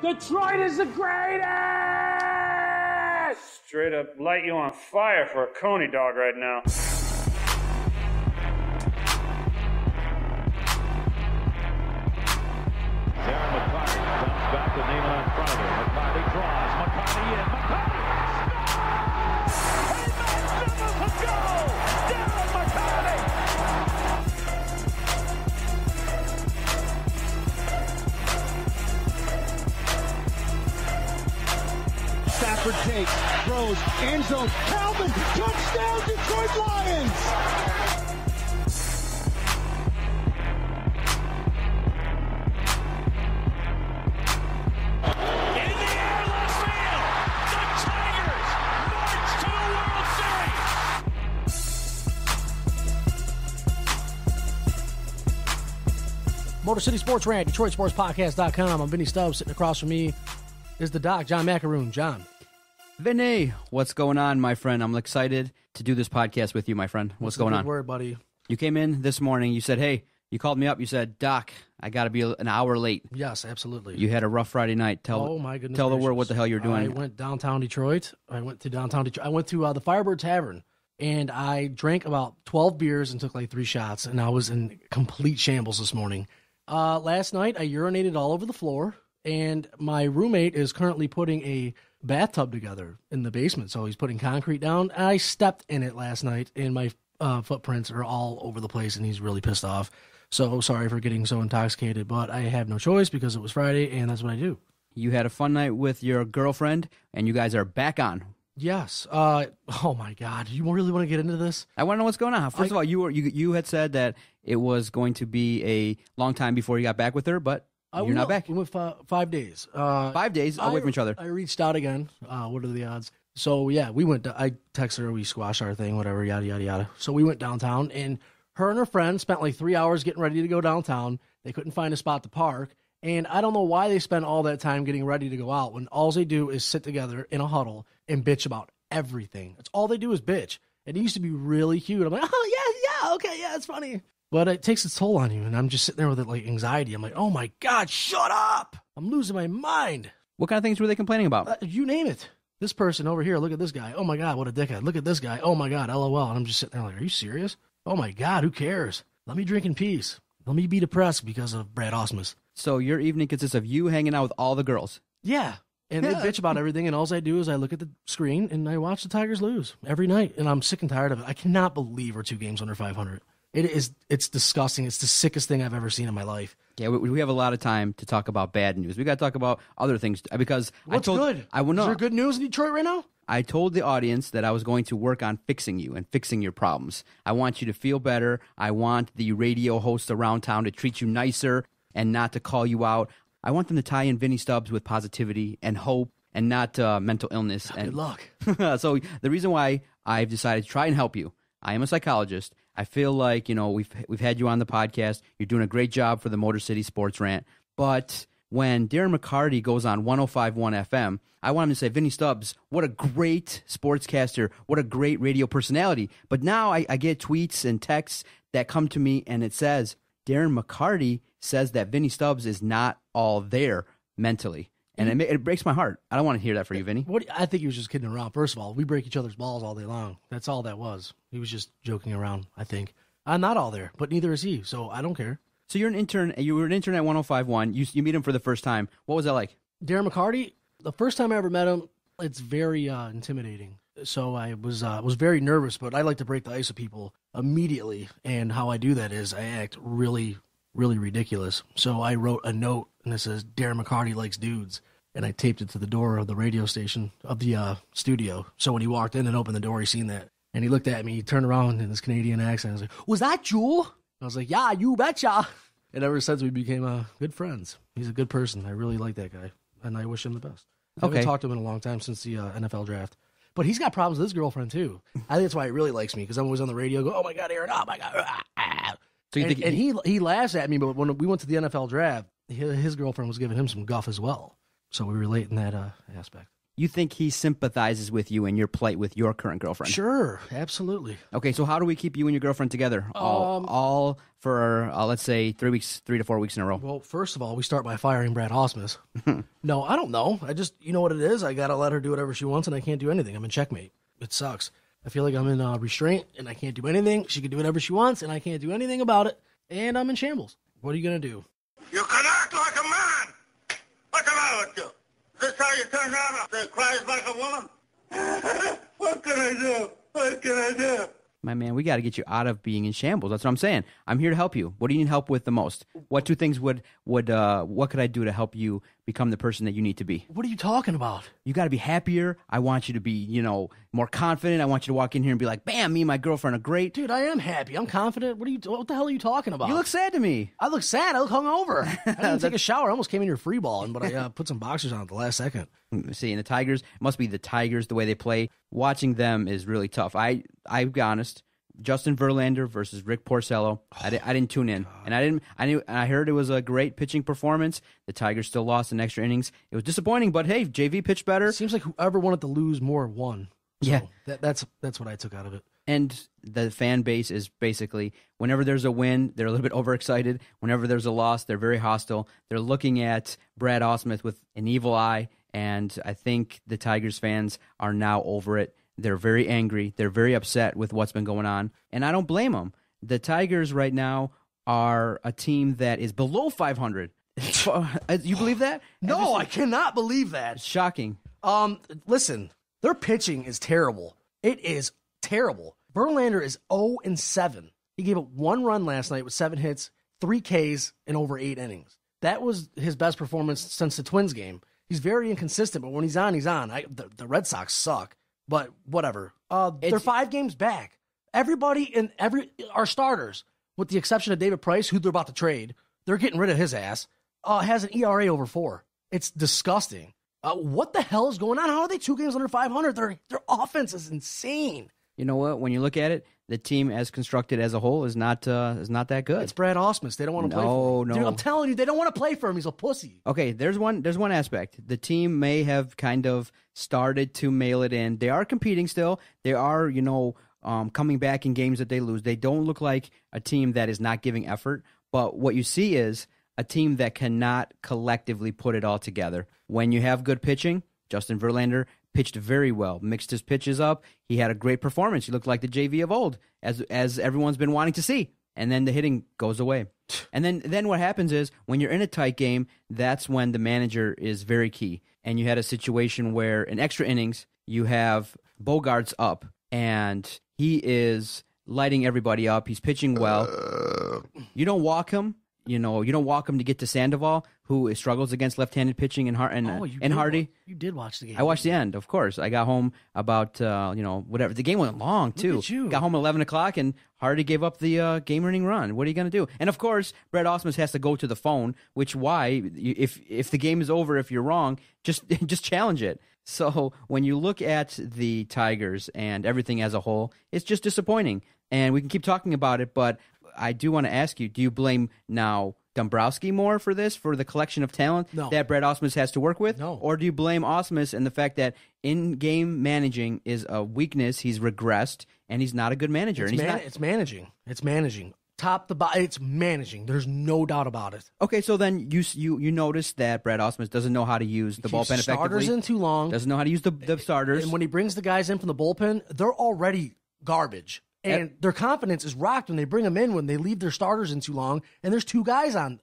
Detroit is the greatest! Straight up light you on fire for a coney dog right now. Stafford takes, throws, end zone, Calvin, touchdown, Detroit Lions! In the air, left field! The Tigers march to the World Series! Motor City Sports Rant, DetroitSportsPodcast.com. I'm Vinny Stubbs. Sitting across from me is the doc, John Macaroon. John. Vinny, what's going on, my friend? I'm excited to do this podcast with you, my friend. What's going on? Word, buddy. You came in this morning. You said, "Hey," you called me up. You said, "Doc, I got to be an hour late." Yes, absolutely. You had a rough Friday night. Tell oh my goodness. Tell the world what the hell you're doing. I went downtown Detroit. I went to downtown Detroit. I went to uh, the Firebird Tavern and I drank about 12 beers and took like three shots. And I was in complete shambles this morning. Uh, last night, I urinated all over the floor. And my roommate is currently putting a bathtub together in the basement. So he's putting concrete down. I stepped in it last night and my uh, footprints are all over the place and he's really pissed off. So sorry for getting so intoxicated, but I have no choice because it was Friday and that's what I do. you had a fun night with your girlfriend, and you guys are back on. Yes. Uh, oh my God. You really want to get into this? I want to know what's going on. First of all, you were you you had said that it was going to be a long time before you got back with her, but I you're not back. We went fi- five days. Uh, Five days away I- from each other. I reached out again. Uh, what are the odds? So yeah, we went. I texted her. We squashed our thing. Whatever. Yada yada yada. So we went downtown, and her and her friend spent like three hours getting ready to go downtown. They couldn't find a spot to park, and I don't know why they spend all that time getting ready to go out when all they do is sit together in a huddle and bitch about everything. That's all they do is bitch. It used to be really cute. I'm like, oh yeah, yeah, okay, yeah, it's funny. But it takes its toll on you, and I'm just sitting there with it like anxiety. I'm like, oh my god, shut up! I'm losing my mind. What kind of things were they complaining about? Uh, you name it. This person over here, look at this guy. Oh my god, what a dickhead. Look at this guy. Oh my god, lol. And I'm just sitting there like, are you serious? Oh my god, who cares? Let me drink in peace. Let me be depressed because of Brad Ausmus. So your evening consists of you hanging out with all the girls. Yeah. And they bitch about everything, and all I do is I look at the screen and I watch the Tigers lose every night, and I'm sick and tired of it. I cannot believe we're two games under 500. It is, it's disgusting. It's the sickest thing I've ever seen in my life. Yeah, we, we have a lot of time to talk about bad news. We got to talk about other things uh, because What's I told good? I will not. Is there good news in Detroit right now? I told the audience that I was going to work on fixing you and fixing your problems. I want you to feel better. I want the radio hosts around town to treat you nicer and not to call you out. I want them to tie in Vinny Stubbs with positivity and hope and not uh, mental illness. Good and luck. so the reason why I've decided to try and help you, I am a psychologist. I feel like you know we've we've had you on the podcast. You're doing a great job for the Motor City Sports Rant. But when Darren McCarty goes on 105.1 FM, I want him to say, Vinny Stubbs, what a great sportscaster, what a great radio personality. But now I, I get tweets and texts that come to me and it says, Darren McCarty says that Vinny Stubbs is not all there mentally. And it, ma- it breaks my heart. I don't want to hear that for you, Vinny. What I think he was just kidding around. First of all, we break each other's balls all day long. That's all that was. He was just joking around. I think I'm not all there, but neither is he. So I don't care. So you're an intern. You were an intern at 105.1. You you meet him for the first time. What was that like? Darren McCarty. The first time I ever met him, it's very uh, intimidating. So I was uh, was very nervous, but I like to break the ice with people immediately. And how I do that is I act really, really ridiculous. So I wrote a note and it says Darren McCarty likes dudes, and I taped it to the door of the radio station of the uh, studio. So when he walked in and opened the door, he seen that, and he looked at me. He turned around in his Canadian accent. I was like, "Was that you?" I was like, "Yeah, you betcha." And ever since we became uh, good friends. He's a good person. I really like that guy, and I wish him the best. I Okay. haven't talked to him in a long time since the uh, NFL draft. But he's got problems with his girlfriend too. I think that's why he really likes me because I'm always on the radio. Go, oh my god, Aaron! Oh my god! ah, ah." So you and, think and he he laughs at me, but when we went to the NFL draft, his, his girlfriend was giving him some guff as well. So we relate in that uh, aspect. you think he sympathizes with you in your plight with your current girlfriend. Sure, absolutely. Okay, so how do we keep you and your girlfriend together? All, Um, all for uh, let's say three weeks, three to four weeks in a row. Well, first of all, we start by firing Brad Ausmus. no, I don't know. I just, you know what it is. I gotta let her do whatever she wants, and I can't do anything. I'm in checkmate. It sucks. I feel like I'm in uh, restraint, and I can't do anything. She can do whatever she wants, and I can't do anything about it. And I'm in shambles. What are you gonna do? You can act like a man. What's the matter with you? Is this how you turn around and cries like a woman? what can I do? What can I do? My man, we got to get you out of being in shambles. That's what I'm saying. I'm here to help you. What do you need help with the most? What two things would would uh, what could I do to help you become the person that you need to be? What are you talking about? You got to be happier. I want you to be, you know, more confident. I want you to walk in here and be like, "Bam, me and my girlfriend are great." Dude, I am happy. I'm confident. What are you? What the hell are you talking about? You look sad to me. I look sad. I look hungover. I didn't take a shower. I almost came in here free balling, but I uh, put some boxers on at the last second. See, and the Tigers it must be the Tigers the way they play. Watching them is really tough. I I'll be honest. Justin Verlander versus Rick Porcello. I, di- I didn't tune in, oh, and I didn't. I knew. I heard it was a great pitching performance. The Tigers still lost in extra innings. It was disappointing, but hey, JV pitched better. Seems like whoever wanted to lose more won. So Yeah. that, that's that's what I took out of it. and the fan base is basically whenever there's a win, they're a little bit overexcited. Whenever there's a loss, they're very hostile. They're looking at Brad Ausmus with an evil eye, and I think the Tigers fans are now over it. They're very angry. They're very upset with what's been going on, and I don't blame them. The Tigers right now are a team that is below 500. you believe that? No, I cannot believe that. It's shocking. Um, listen, their pitching is terrible. It is terrible. Verlander is 0 and 7. He gave up one run last night with seven hits, three Ks, and over eight innings. That was his best performance since the Twins game. He's very inconsistent, but when he's on, he's on. I, the, the Red Sox suck, but whatever. Uh, they're five games back. Everybody in every our starters, with the exception of David Price, who they're about to trade, they're getting rid of his ass. Uh, has an ERA over four. It's disgusting. Uh, what the hell is going on? How are they two games under 500? Their their offense is insane. You know what? When you look at it, the team as constructed as a whole is not uh, is not that good. It's Brad Ausmus. They don't want to play No, for him. Dude, no. I'm telling you, they don't want to play for him. He's a pussy. Okay, there's one there's one aspect. The team may have kind of started to mail it in. They are competing still. They are, you know, um, coming back in games that they lose. They don't look like a team that is not giving effort. But what you see is a team that cannot collectively put it all together. When you have good pitching, Justin Verlander pitched very well, mixed his pitches up. He had a great performance. He looked like the JV of old, as as everyone's been wanting to see. And then the hitting goes away. And then then what happens is when you're in a tight game, that's when the manager is very key. And you had a situation where in extra innings, you have Bogaerts up and he is lighting everybody up. He's pitching well. Uh. You don't walk him. You know, you don't walk him to get to Sandoval, who struggles against left-handed pitching and Har- and, Oh, and Hardy. wa- you did watch the game. I watched the end, of course. I got home about uh, you know whatever. The game went long too. Got home at eleven o'clock, and Hardy gave up the uh, game-winning run. What are you going to do? And of course, Brett Ausmus has to go to the phone. Which why, if if the game is over, if you're wrong, just just challenge it. So when you look at the Tigers and everything as a whole, it's just disappointing. And we can keep talking about it, but I do want to ask you: Do you blame now? Dombrowski more for this, for the collection of talent No. that Brett Ausmus has to work with? No. Or do you blame Ausmus and the fact that in game managing is a weakness? He's regressed and he's not a good manager. It's, and he's man- not. it's managing. It's managing. Top the bottom, it's managing. There's no doubt about it. Okay, so then you you you notice that Brett Ausmus doesn't know how to use the bullpen starters effectively. in too long. Doesn't know how to use the, the starters. And when he brings the guys in from the bullpen, they're already garbage. And their confidence is rocked when they bring them in when they leave their starters in too long and there's two guys on.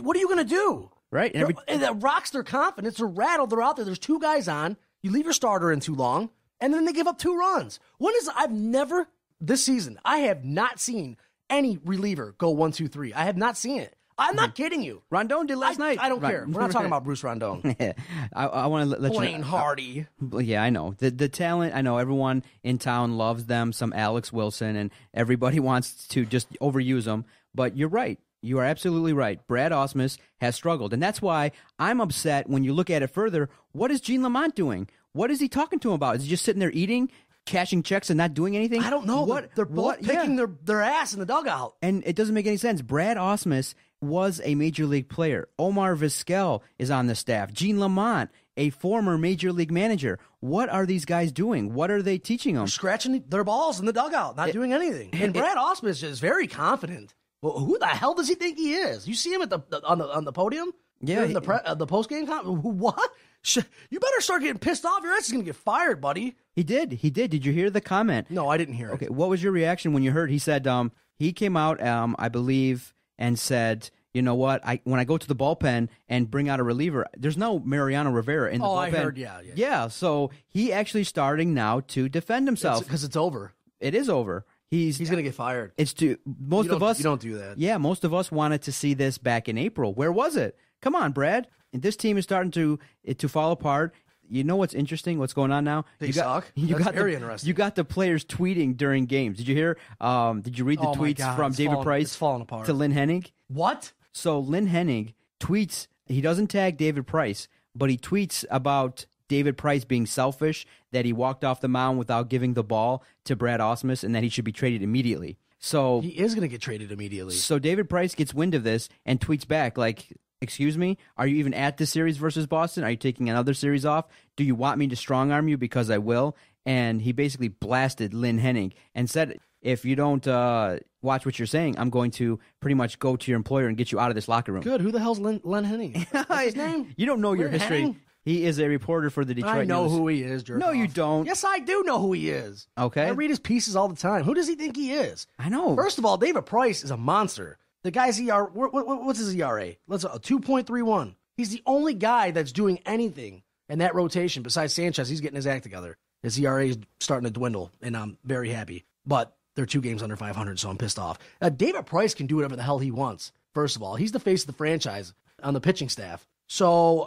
What are you going to do? Right, and every- and that rocks their confidence. They're rattled. They're out there. There's two guys on. You leave your starter in too long, and then they give up two runs. When is I've never this season, I have not seen any reliever go one, two, three. I have not seen it. I'm not kidding you. Rondon did last I, night. I don't care. We're not talking about Bruce Rondon. I, I want to let, you know. Uh, Hardy. Well, Yeah, I know the the talent. I know everyone in town loves them. Some Alex Wilson, and everybody wants to just overuse them. But you're right. You are absolutely right. Brad Ausmus has struggled, and that's why I'm upset. When you look at it further, what is Gene Lamont doing? What is he talking to him about? Is he just sitting there eating, cashing checks, and not doing anything? I don't know. What They're, they're both what- picking yeah. their, their ass in the dugout. And it doesn't make any sense. Brad Ausmus was a major league player. Omar Vizquel is on the staff. Gene Lamont a former major league manager. What are these guys doing? What are they teaching them? scratching their balls in the dugout, not doing anything. And Brad Ausmus is very confident. Well, who the hell does he think he is? You see him at the on the on the podium? Yeah, he- the pre, uh, the post game. Con- what? You better start getting pissed off. Your ass is gonna get fired, buddy. He did. He did. Did you hear the comment? No, I didn't hear Okay, it. Okay, what was your reaction when you heard? He said um, he came out, um, I believe, and said, "You know what? I when I go to the bullpen and bring out a reliever, there's no Mariano Rivera in the Oh, bullpen." I heard, yeah, yeah. yeah. So he actually starting now to defend himself. because it's over. it is over. He's He's gonna get fired. It's to most of us. you don't do that. Yeah, most of us wanted to see this back in April. Where was it? Come on, Brad. And this team is starting to eh, to fall apart. You know what's interesting? What's going on now? They you got, suck? You That's got very the, interesting. You got the players tweeting during games. Did you hear? Um, did you read the Oh tweets God, from David falling- Price it's falling apart. to Lynn Henning? What? So Lynn Henning tweets. He doesn't tag David Price, but he tweets about David Price being selfish, that he walked off the mound without giving the ball to Brad Ausmus, and that he should be traded immediately. So He is gonna get traded immediately. so David Price gets wind of this and tweets back like, "Excuse me, are you even at this series versus Boston? Are you taking another series off? Do you want me to strong arm you because I will?" And he basically blasted Lynn Henning and said, "If you don't uh, watch what you're saying, I'm going to pretty much go to your employer and get you out of this locker room." Good. Who the hell's Len, Len Henning? What's his name? You don't know your Lynn history. Henning? He is a reporter for the Detroit I know News. who he is. jerk No, you don't. Yes, I do know who he is. Okay. I read his pieces all the time. Who does he think he is? I know. First of all, David Price is a monster. The guy's ER, what, what, what's his ERA? Let's uh, two point three one. He's the only guy that's doing anything in that rotation besides Sanchez. He's getting his act together. His ERA is starting to dwindle, and I'm very happy. But they're two games under 500, so I'm pissed off. Uh, David Price can do whatever the hell he wants. First of all, he's the face of the franchise on the pitching staff. So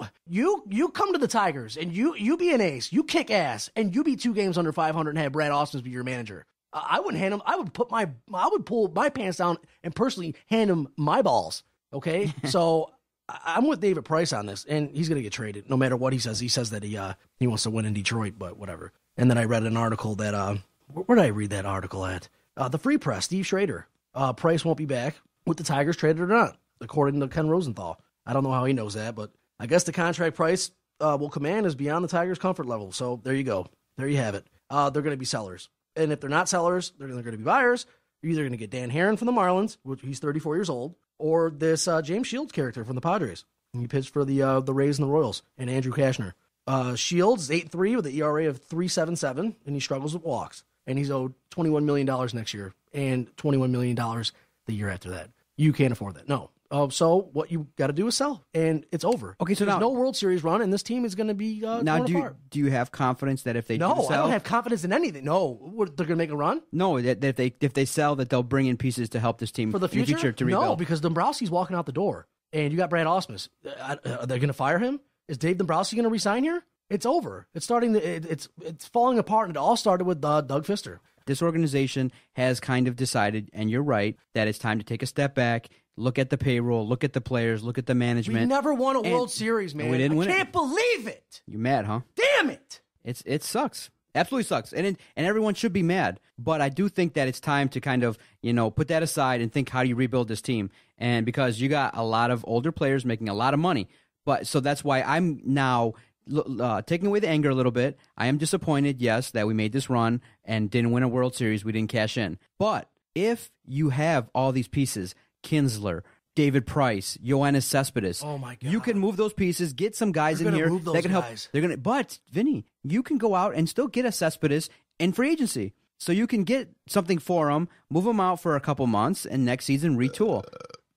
uh, you you come to the Tigers and you you be an ace, you kick ass, and you be two games under 500 and have Brad Austin be your manager. I wouldn't hand him. I would put my I would pull my pants down and personally hand him my balls. Okay, so I'm with David Price on this, and he's gonna get traded no matter what he says. He says that he uh he wants to win in Detroit, but whatever. And then I read an article that uh where where did I read that article at? Uh, the Free Press, Steve Schrader. Uh, Price won't be back with the Tigers traded or not, according to Ken Rosenthal. I don't know how he knows that, but I guess the contract price uh, will command is beyond the Tigers' comfort level. So there you go. There you have it. Uh, they're going to be sellers, and if they're not sellers, they're, going to be buyers. You're either going to get Dan Haren from the Marlins, which he's 34 years old, or this uh, James Shields character from the Padres. He pitched for the uh, the Rays and the Royals, and Andrew Cashner. Uh, Shields is 8 3 with an ERA of 3.77, and he struggles with walks. And he's owed $21 million next year and $21 million the year after that. You can't afford that. No. Uh, so what you got to do is sell, and it's over. Okay, so There's now- no World Series run, and this team is going to be uh, now, do you, apart. do you have confidence that if they No, do I sell, don't have confidence in anything. No, what, they're going to make a run no that, that if they if they sell that they'll bring in pieces to help this team for the in future. to rebuild. no, because Dombrowski's walking out the door, and you got Brad Ausmus. Uh, Are they going to fire him? Is Dave Dombrowski going to resign here? It's over. It's starting. To, it, it's it's falling apart, and it all started with uh, Doug Fister. This organization has kind of decided, and you're right, that it's time to take a step back, look at the payroll, look at the players, look at the management. We never won a And- World Series, man. we didn't I win it. can't believe it. You're mad, huh? Damn it. It's it sucks. Absolutely sucks, and it, and everyone should be mad. But I do think that it's time to kind of you know put that aside and think how do you rebuild this team? And because you got a lot of older players making a lot of money, but so that's why I'm now uh, taking away the anger a little bit. I am disappointed, yes, that we made this run and didn't win a World Series. We didn't cash in. But if you have all these pieces, Kinsler. David Price, Yoenis Cespedes. Oh, my god! You can move those pieces, get some guys They're in here move that those can help. guys. They're gonna, but Vinny, you can go out and still get a Cespedes in free agency, so you can get something for them, move them out for a couple months, and next season retool.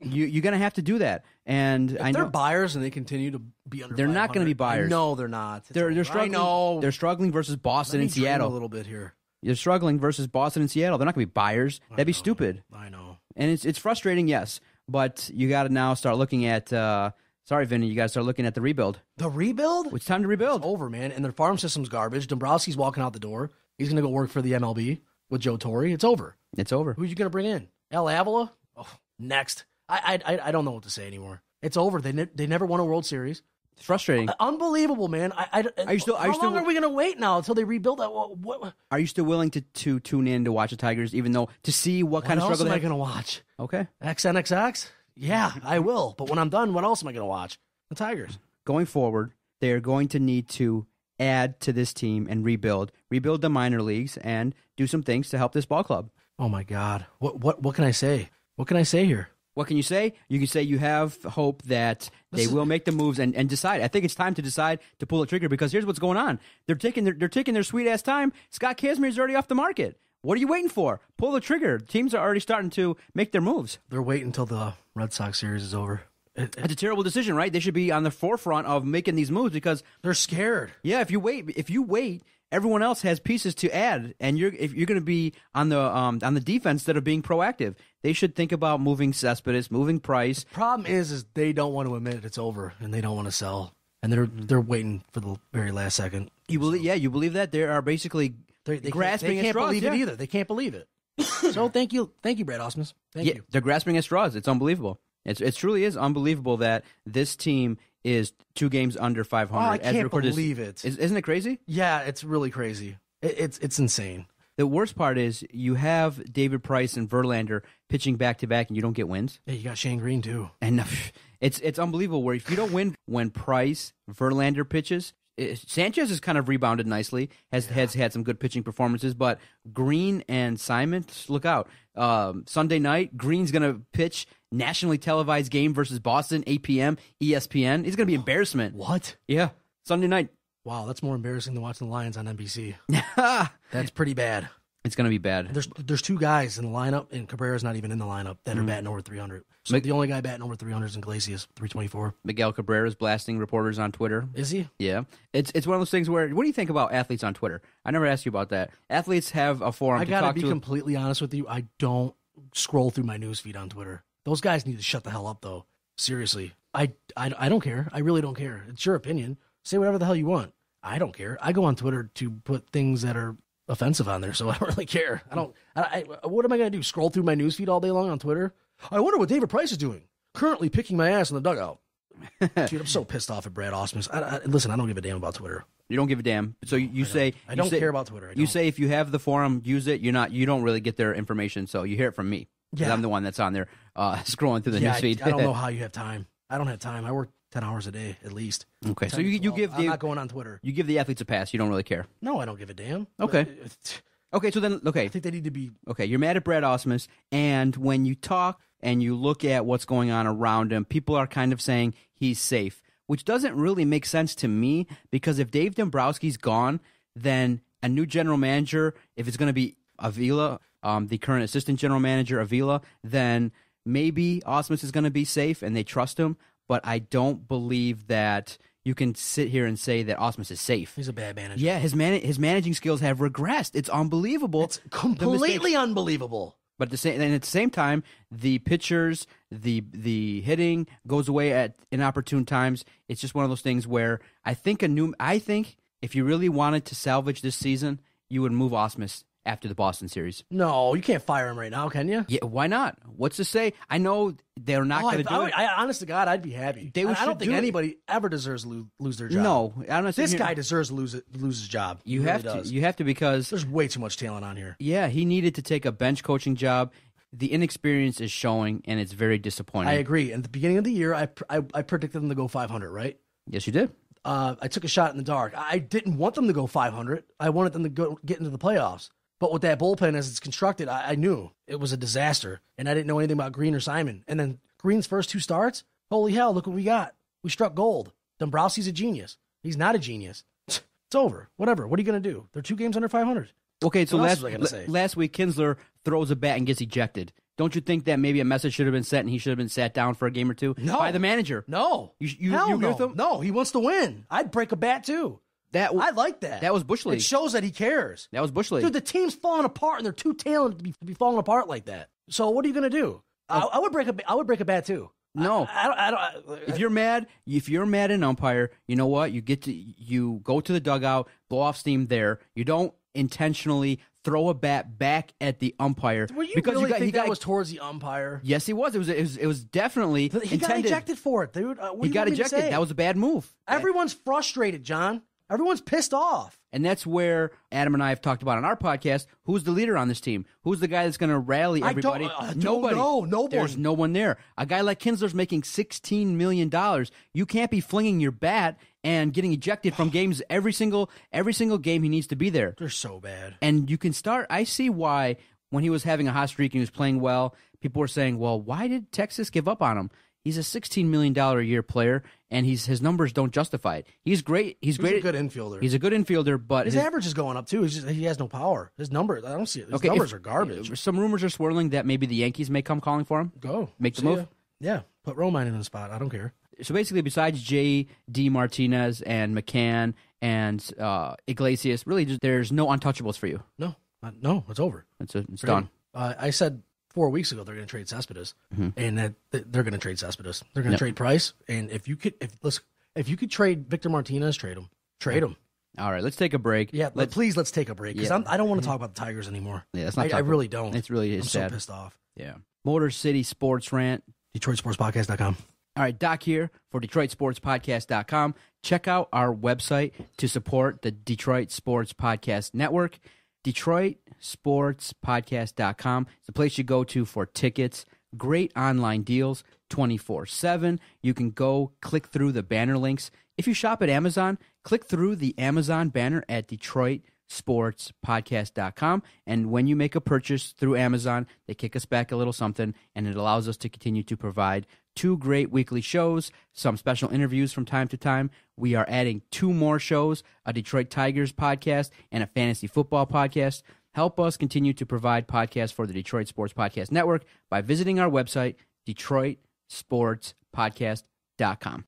You you're gonna have to do that, and If I they're buyers and they continue to be under, They're not gonna be buyers. No, they're not. It's they're they're I struggling. know. They're struggling versus Boston and Seattle. a little bit here. They're struggling versus Boston and Seattle. They're not gonna be buyers. That'd be stupid. I know. and it's it's frustrating, yes, but you got to now start looking at. Uh, sorry, Vinny, you got to start looking at the rebuild. The rebuild? It's time to rebuild. It's over, man. And their farm system's garbage. Dombrowski's walking out the door. He's going to go work for the MLB with Joe Torre. It's over. It's over. Who are you going to bring in? Al Avila? Oh, next. I, I I don't know what to say anymore. It's over. They ne- they never won a World Series. It's frustrating. Uh, unbelievable, man. I, I Are you still- are How you still- long are we going to wait now until they rebuild that? What, what, Are you still willing to, to tune in to watch the Tigers, even though to see what, kind of what else struggle am I going to watch? Okay. XNXX? Yeah, I will. But when I'm done, what else am I going to watch? The Tigers. Going forward, they are going to need to add to this team and rebuild, rebuild the minor leagues, and do some things to help this ball club. Oh my God. What what what can I say? What can I say here? What can you say? You can say you have hope that they will make the moves and, and decide. I think it's time to decide to pull the trigger because here's what's going on. They're taking their, they're taking their sweet ass time. Scott Kazmir's already off the market. What are you waiting for? Pull the trigger. Teams are already starting to make their moves. They're waiting until the Red Sox series is over. It- it- It's a terrible decision, right? They should be on the forefront of making these moves because they're scared. Yeah, if you wait, if you wait, everyone else has pieces to add, and you're if you're going to be on the um on the defense instead of being proactive. They should think about moving Cespedes, moving Price. Problem is, is they don't want to admit it's over and they don't want to sell, and they're mm-hmm. they're waiting for the very last second. You believe? Yeah, you believe that they are basically They, they grasping can't, they at can't straws, believe yeah. it either. They can't believe it. so thank you, thank you, Brad Ausmus. Thank yeah, you. they're grasping at straws. It's unbelievable. It's it truly is unbelievable that this team is two games under 500. Oh, I as can't recorded. believe it. Is, isn't it crazy? Yeah, it's really crazy. It, it's it's insane. The worst part is you have David Price and Verlander pitching back to back, and you don't get wins. Yeah, you got Shane Greene too. And it's it's unbelievable where if you don't win when Price Verlander pitches, eh, Sanchez has kind of rebounded nicely, has has had some good pitching performances, but Greene and Simon, look out. Um, Sunday night, Greene's going to pitch nationally televised game versus Boston, 8 p.m. ESPN. It's going to be embarrassment. What? Yeah, Sunday night. Wow, that's more embarrassing than watching the Lions on NBC. That's pretty bad. It's going to be bad. There's there's two guys in the lineup, and Cabrera's not even in the lineup that are Mm-hmm. batting over 300. So the only guy batting over 300 is Iglesias, 324. Miguel Cabrera is blasting reporters on Twitter. Is he? Yeah, it's it's one of those things where. What do you think about athletes on Twitter? I never asked you about that. Athletes have a forum I gotta be to. completely honest with you. I don't scroll through my news feed on Twitter. Those guys need to shut the hell up, though. Seriously, I, I, I don't care. I really don't care. It's your opinion. Say whatever the hell you want. I don't care. I go on Twitter to put things that are offensive on there, so I don't really care. I don't. I, I, what am I gonna do? Scroll through my news feed all day long on Twitter? I wonder what David Price is doing. Currently picking my ass in the dugout. Dude, I'm so pissed off at Brad Ausmus. I, I, listen, I don't give a damn about Twitter. You don't give a damn. So you, you say I you don't say- care about Twitter. I You say if you have the forum, use it. You're not. You don't really get their information, so you hear it from me. Yeah. I'm the one that's on there uh, scrolling through the yeah, I, newsfeed. I don't know how you have time. I don't have time. I work ten hours a day at least. okay, so you, you 12. give I'm the not going on Twitter. you give the athletes a pass. You don't really care. No, I don't give a damn. Okay. Okay, so then okay, I think they need to be. okay, you're mad at Brad Ausmus, and when you talk and you look at what's going on around him, people are kind of saying he's safe, which doesn't really make sense to me because if Dave Dombrowski's gone, then a new general manager, if it's going to be Avila, um, the current assistant general manager Avila, then maybe Ausmus is going to be safe and they trust him. But I don't believe that you can sit here and say that Ausmus is safe. He's a bad manager. Yeah, his man his managing skills have regressed. It's unbelievable. it's completely unbelievable. but the same and at the same time, the pitchers, the the hitting goes away at inopportune times. It's just one of those things where I think a new I think if you really wanted to salvage this season, you would move Ausmus after the Boston series. No, you can't fire him right now, can you? Yeah, why not? What's to say? I know they're not Oh, going to do I, it. I, honest to God, I'd be happy. They I, I don't think do it. anybody ever deserves to lose, lose their job. no, not saying this guy deserves to lose it, lose his job. You He have really to. does. You have to because There's way too much talent on here. yeah, he needed to take a bench coaching job. The inexperience is showing, and it's very disappointing. I agree. At the beginning of the year, I, I, I predicted them to go 500. Right? Yes, you did. uh, I took a shot in the dark. I didn't want them to go 500. I wanted them to go get into the playoffs. But with that bullpen as it's constructed, I, I knew it was a disaster, and I didn't know anything about Greene or Simon. And then Greene's first two starts, holy hell! Look what we got. We struck gold. Dombrowski's a genius. He's not a genius. It's over. Whatever. What are you gonna do? They're two games under 500. Okay, so last I gonna say? last week Kinsler throws a bat and gets ejected. Don't you think that maybe a message should have been sent and he should have been sat down for a game or two No. by the manager? No, You- you- Hell you no. No, he wants to win. I'd break a bat too. That w- I like that. that was Bush League. It shows that he cares. that was Bush League. Dude, the team's falling apart, and they're too talented to be, to be falling apart like that. So what are you gonna do? I, I would break a I would break a bat too. No. I, I don't. I don't if you're mad, if you're mad at an umpire, you know what? You get to you go to the dugout, blow off steam there. You don't intentionally throw a bat back at the umpire were you because really you got, think you got that was towards the umpire? Yes, he was. It was. It was, it was definitely He got intended. ejected for it, dude. Uh, He you got to ejected. That was a bad move. Everyone's frustrated, John. Everyone's pissed off. And that's where Adam and I have talked about on our podcast. Who's the leader on this team? Who's the guy that's going to rally I don't- everybody? I don't Nobody. No one. There's no one there. A guy like Kinsler's making sixteen million dollars. You can't be flinging your bat and getting ejected from games every single every single game. He needs to be there. They're so bad. And you can start. I see why when he was having a hot streak and he was playing well, people were saying, "Well, why did Texas give up on him?" He's a sixteen million dollar a year player, and he's his numbers don't justify it. He's great. He's, He's great. a good infielder. He's a good infielder, but his, his, average is going up too. He's just, he has no power. His numbers, I don't see it. His Okay, numbers if- are garbage. Some rumors are swirling that maybe the Yankees may come calling for him. Go Make the move? ya. Yeah, put Romine in the spot. I don't care. So basically, besides J. D. Martinez and McCann and uh, Iglesias, really, just, there's no untouchables for you. No, no, it's over. It's, a, it's done. Uh, I said four weeks ago they're going to trade Cespedes, Mm-hmm. and that they're going to trade Cespedes. They're going to trade Price, and if you could, if let's, if you could trade Victor Martinez, trade him, trade him. All right, let's take a break. Yeah, let, let's. please let's take a break because Yeah. I don't want to talk about the Tigers anymore. Yeah, let's not I, I really don't. It's really I'm is so pissed off. Yeah. Motor City Sports Rant. DetroitSportsPodcast.com. All right, Doc here for DetroitSportsPodcast.com. Check out our website to support the Detroit Sports Podcast Network. DetroitSportsPodcast.com is the place you go to for tickets. Great online deals 24 7. You can go click through the banner links. If you shop at Amazon, click through the Amazon banner at Detroit DetroitSportsPodcast.com. And when you make a purchase through Amazon, they kick us back a little something, and it allows us to continue to provide two great weekly shows, some special interviews from time to time. We are adding two more shows a Detroit Tigers podcast and a fantasy football podcast. Help us continue to provide podcasts for the Detroit Sports Podcast Network by visiting our website, DetroitSportsPodcast.com.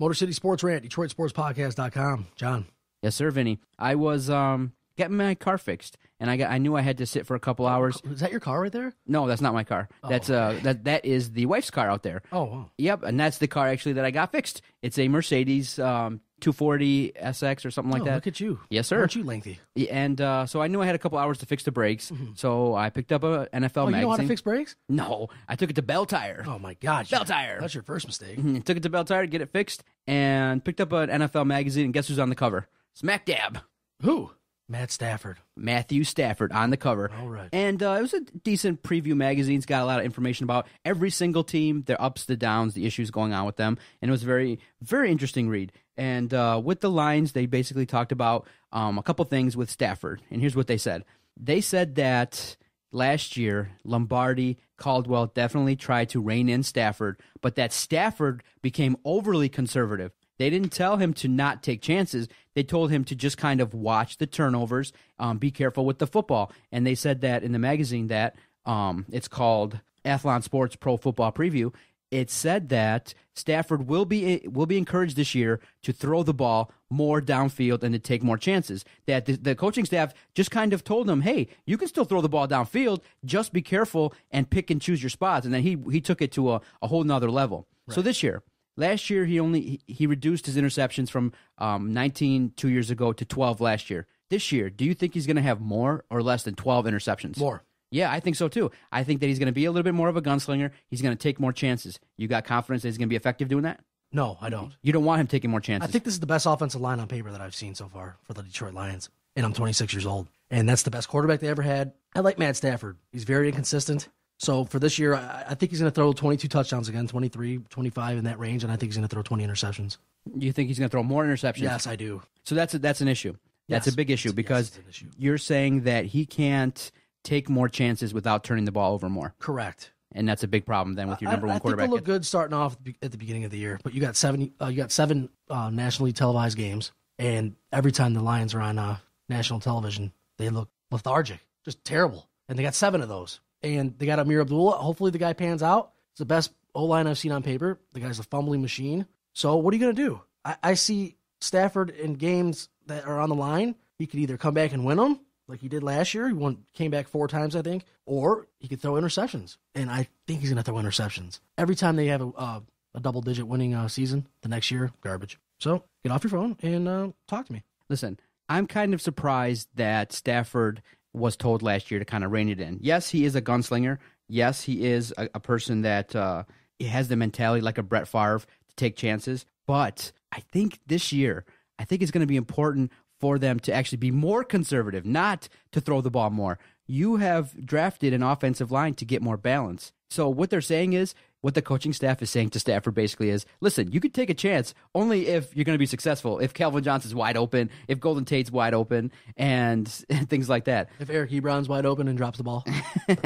Motor City Sports Rant, DetroitSportsPodcast.com. John, Yes, sir, Vinny. I was um, getting my car fixed, and I got I knew I had to sit for a couple hours. is that your car right there? No, that's not my car. That's uh that that is the wife's car out there. Oh, wow. Yep, and that's the car actually that I got fixed. It's a Mercedes um, 240 SX or something like oh, that. look at you. Yes, sir. Aren't you lengthy? Yeah, And uh, so I knew I had a couple hours to fix the brakes. So I picked up a NFL Mm-hmm. Oh, magazine. you know how to fix brakes? No, I took it to Bell Tire. Oh, my God. Bell tire. That's your first mistake. Mm, Took it to Bell Tire to get it fixed, and picked up an NFL magazine. And guess who's on the cover? Smack dab. Who? Matt Stafford. Matthew Stafford on the cover. All right. And uh, it was a decent preview magazine. It's got a lot of information about every single team, their ups, the downs, the issues going on with them. And it was a very, very interesting read. And uh, with the lines, they basically talked about um, a couple things with Stafford. And here's what they said they said that last year, Lombardi, Caldwell definitely tried to rein in Stafford, but that Stafford became overly conservative. They didn't tell him to not take chances. They told him to just kind of watch the turnovers, um, be careful with the football. And they said that in the magazine that um, it's called Athlon Sports Pro Football Preview. It said that Stafford will be will be encouraged this year to throw the ball more downfield and to take more chances. That the, the coaching staff just kind of told him, "Hey, you can still throw the ball downfield. Just be careful and pick and choose your spots." And then he he took it to a, a whole nother level. So this year, Last year, he only he, reduced his interceptions from um, 19 two years ago to 12 last year. This year, do you think he's going to have more or less than 12 interceptions? More. Yeah, I think so too. I think that he's going to be a little bit more of a gunslinger. He's going to take more chances. You got confidence that he's going to be effective doing that? No, I don't. You don't want him taking more chances. I think this is the best offensive line on paper that I've seen so far for the Detroit Lions. And I'm 26 years old. And that's the best quarterback they ever had. I like Matt Stafford. He's very inconsistent. So for this year, I, I think he's going to throw 22 touchdowns again, 23, 25 in that range. And I think he's going to throw 20 interceptions. you think he's going to throw more interceptions? Yes, I do. So that's a, that's an issue. That's Yes. a big issue because an issue. you're saying that he can't take more chances without turning the ball over more, Correct. and that's a big problem then with your number I, one I think quarterback. they'll look good starting off at the- at the beginning of the year, but you got seven. Uh, you got seven uh, nationally televised games, and every time the Lions are on uh, national television, they look lethargic, just terrible. And they got seven of those, and they got Ameer Abdullah. Hopefully, the guy pans out. It's the best O line I've seen on paper. The guy's a fumbling machine. So what are you gonna do? I, I see Stafford in games that are on the line. He could either come back and win them, like he did last year. He won, came back four times, I think, or he could throw interceptions. And I think he's going to throw interceptions every time they have a, a double-digit winning uh, season. The next year, garbage. So get off your phone and uh, talk to me. Listen, I'm kind of surprised that Stafford was told last year to kind of rein it in. Yes, he is a gunslinger. Yes, he is a, a person that uh, has the mentality like a Brett Favre to take chances. But I think this year, I think it's going to be important for them to actually be more conservative, not to throw the ball more. You have drafted an offensive line to get more balance. So what they're saying is, what the coaching staff is saying to Stafford basically is, listen, you could take a chance only if you're going to be successful. If Calvin Johnson's wide open, if Golden Tate's wide open, and, and things like that. If Eric Ebron's wide open and drops the ball,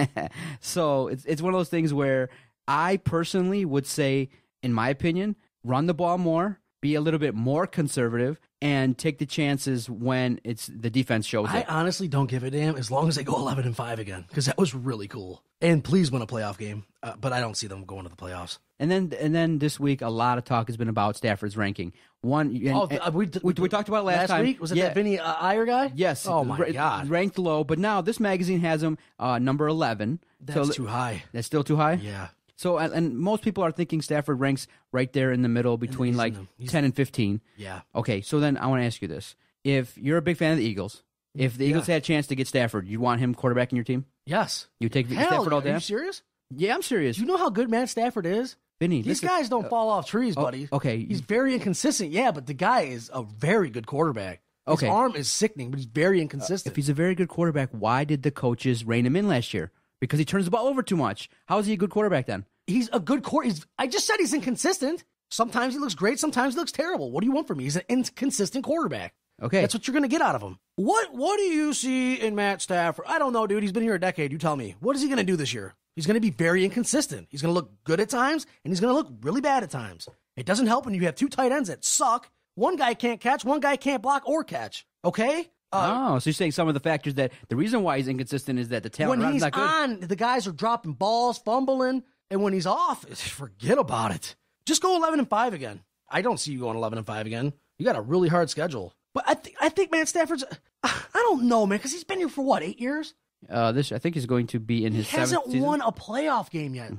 so it's it's one of those things where I personally would say, in my opinion, run the ball more, be a little bit more conservative, and take the chances when it's the defense shows I it. honestly don't give a damn as long as they go 11 and 5 again because that was really cool. And please win a playoff game, uh, but I don't see them going to the playoffs. And then and then this week, a lot of talk has been about Stafford's ranking. One, and, Oh, and- uh, we, we, we talked about it last, time. week. Was it yeah. that Vinny uh, Iyer guy? Yes. Oh my god, Ranked low, but now this magazine has him uh, number eleven. that's so too high. That's still too high. Yeah, So and, and most people are thinking Stafford ranks right there in the middle between like the- ten and fifteen. yeah. Okay, so then I want to ask you this: If you're a big fan of the Eagles, if the Eagles had a chance to get Stafford, you want him quarterbacking your team? Yes. You take Hell, Stafford all day. are you serious? Yeah, I'm serious. You know how good Matt Stafford is? Vinny, These listen, guys don't uh, fall off trees, oh, buddy. okay. He's very inconsistent, yeah, but the guy is a very good quarterback. Okay. His arm is sickening, but he's very uh, inconsistent. If he's a very good quarterback, why did the coaches rein him in last year? Because he turns the ball over too much. How is he a good quarterback then? he's a good. He's, I just said he's inconsistent. Sometimes he looks great, sometimes he looks terrible. What do you want from me? He's an inconsistent quarterback. Okay. That's what you're going to get out of him. What What do you see in Matt Stafford? I don't know, dude. He's been here a decade. You tell me. What is he going to do this year? He's going to be very inconsistent. He's going to look good at times, and he's going to look really bad at times. It doesn't help when you have two tight ends that suck. One guy can't catch, one guy can't block or catch. Okay? Uh, oh, so you're saying some of the factors that the reason why he's inconsistent is that the talent when he's not good. on, the guys are dropping balls, fumbling, and when he's off, forget about it. Just go 11 and 5 again. I don't see you going 11 and 5 again. You got a really hard schedule. But I think I think Matt Stafford's I don't know, man, cuz he's been here for what, 8 years? Uh, this I think he's going to be in He his hasn't seventh. Mm-hmm. won a playoff game yet.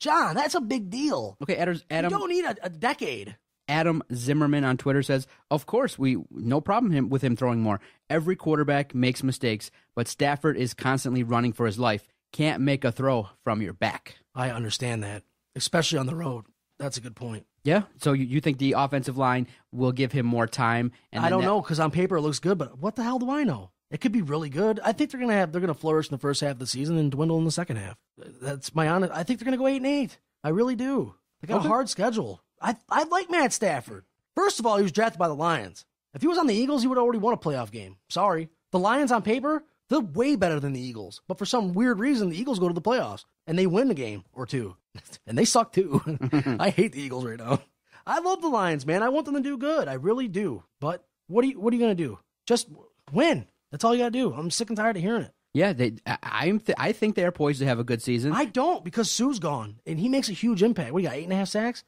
John, that's a big deal. Okay, Adam, Adam, you don't need a, a decade. Adam Zimmerman on Twitter says, "Of course, we no problem him, with him throwing more. Every quarterback makes mistakes, but Stafford is constantly running for his life. Can't make a throw from your back." I understand that, especially on the road. That's a good point. Yeah. So you, you think the offensive line will give him more time? And I don't that- know because on paper it looks good, but what the hell do I know? It could be really good. I think they're gonna have they're gonna flourish in the first half of the season and dwindle in the second half. That's my honest. I think they're gonna go eight and eight. I really do. They got Okay. a hard schedule. I I like Matt Stafford. First of all, he was drafted by the Lions. If he was on the Eagles, he would already won a playoff game. Sorry, the Lions on paper they're way better than the Eagles, but for some weird reason, the Eagles go to the playoffs and they win the game or two, and they suck too. I hate the Eagles right now. I love the Lions, man. I want them to do good. I really do. But what are you what are you gonna do? Just win. That's all you gotta do. I'm sick and tired of hearing it. Yeah, they. I, I'm. Th- I think they're poised to have a good season. I don't because Suh's gone and he makes a huge impact. What do you got? Eight and a half sacks.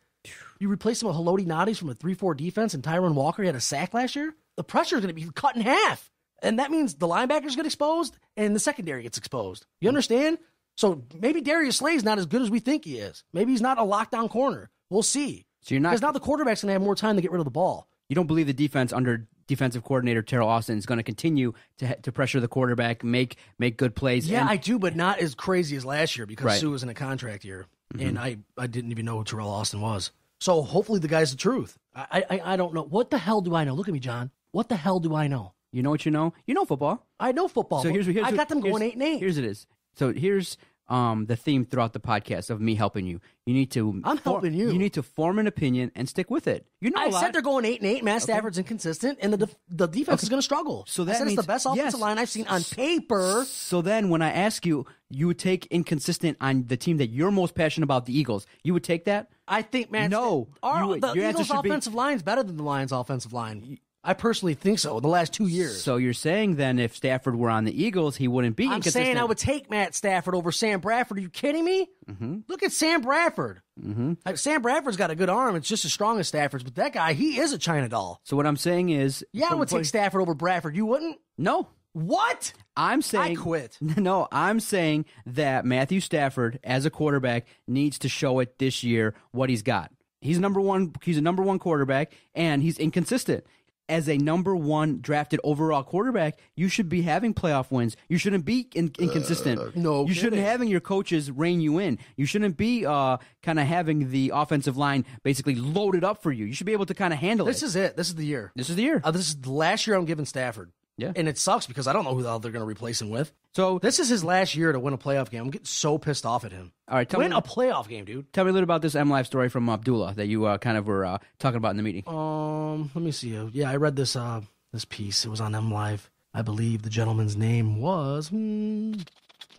You replace him with Haloti Ngata from a three-four defense, and Tyrunn Walker he had a sack last year. The pressure is going to be cut in half, and that means the linebackers get exposed and the secondary gets exposed. You understand? So maybe Darius Slay's not as good as we think he is. Maybe he's not a lockdown corner. We'll see. So you're not- because now the quarterback's going to have more time to get rid of the ball. you don't believe the defense under defensive coordinator Teryl Austin is going to continue to to pressure the quarterback, make make good plays. Yeah, and- I do, but not as crazy as last year because Right. Suh was in a contract year, and I, I didn't even know who Teryl Austin was. So hopefully the guy's the truth. I, I I don't know what the hell do I know. Look at me, John. What the hell do I know? you know what you know. You know football. I know football. So here's, here's I got them going eight and eight. Here's it is. So here's um the theme throughout the podcast of me helping you. You need to. I'm helping you. You need to form an opinion and stick with it. You know, I said they're going eight and eight. Matt Stafford's inconsistent, and the def- the defense is going to struggle. So I that said means- it's the best offensive yes. line I've seen on paper. So then, when I ask you, you would take inconsistent on the team that you're most passionate about, the Eagles. You would take that. I think man. No, our, you would- the your Eagles' should be- offensive line is better than the Lions' offensive line. I personally think so. The last two years, So you're saying then, if Stafford were on the Eagles, he wouldn't be I'm inconsistent. saying I would take Matt Stafford over Sam Bradford. Are you kidding me? Mm-hmm. Look at Sam Bradford. Mm-hmm. Sam Bradford's got a good arm. It's just as strong as Stafford's, but that guy, he is a China doll. So what I'm saying is, Yeah, I would take Stafford over Bradford. You wouldn't? No, What? I'm saying I quit. No, I'm saying that Matthew Stafford, as a quarterback, needs to show it this year what he's got. He's number one. He's a number one quarterback, and he's inconsistent. as a number one drafted overall quarterback, you should be having playoff wins. You shouldn't be in- inconsistent. no you shouldn't having your coaches rein you in. You shouldn't be uh, kind of having the offensive line basically loaded up for you. You should be able to kind of handle it. This is it. This is the year. this is the year. Uh, this is the last year I'm giving Stafford. Yeah. And it sucks because I don't know who the hell they're going to replace him with. So This is his last year to win a playoff game. I'm getting so pissed off at him. All right, tell win me- a playoff game, dude. tell me a little about this M Live story from Abdullah that you uh, kind of were uh, talking about in the meeting. Um, let me see. Uh, Yeah, I read this uh this piece. It was on M Live. I believe the gentleman's name was hmm,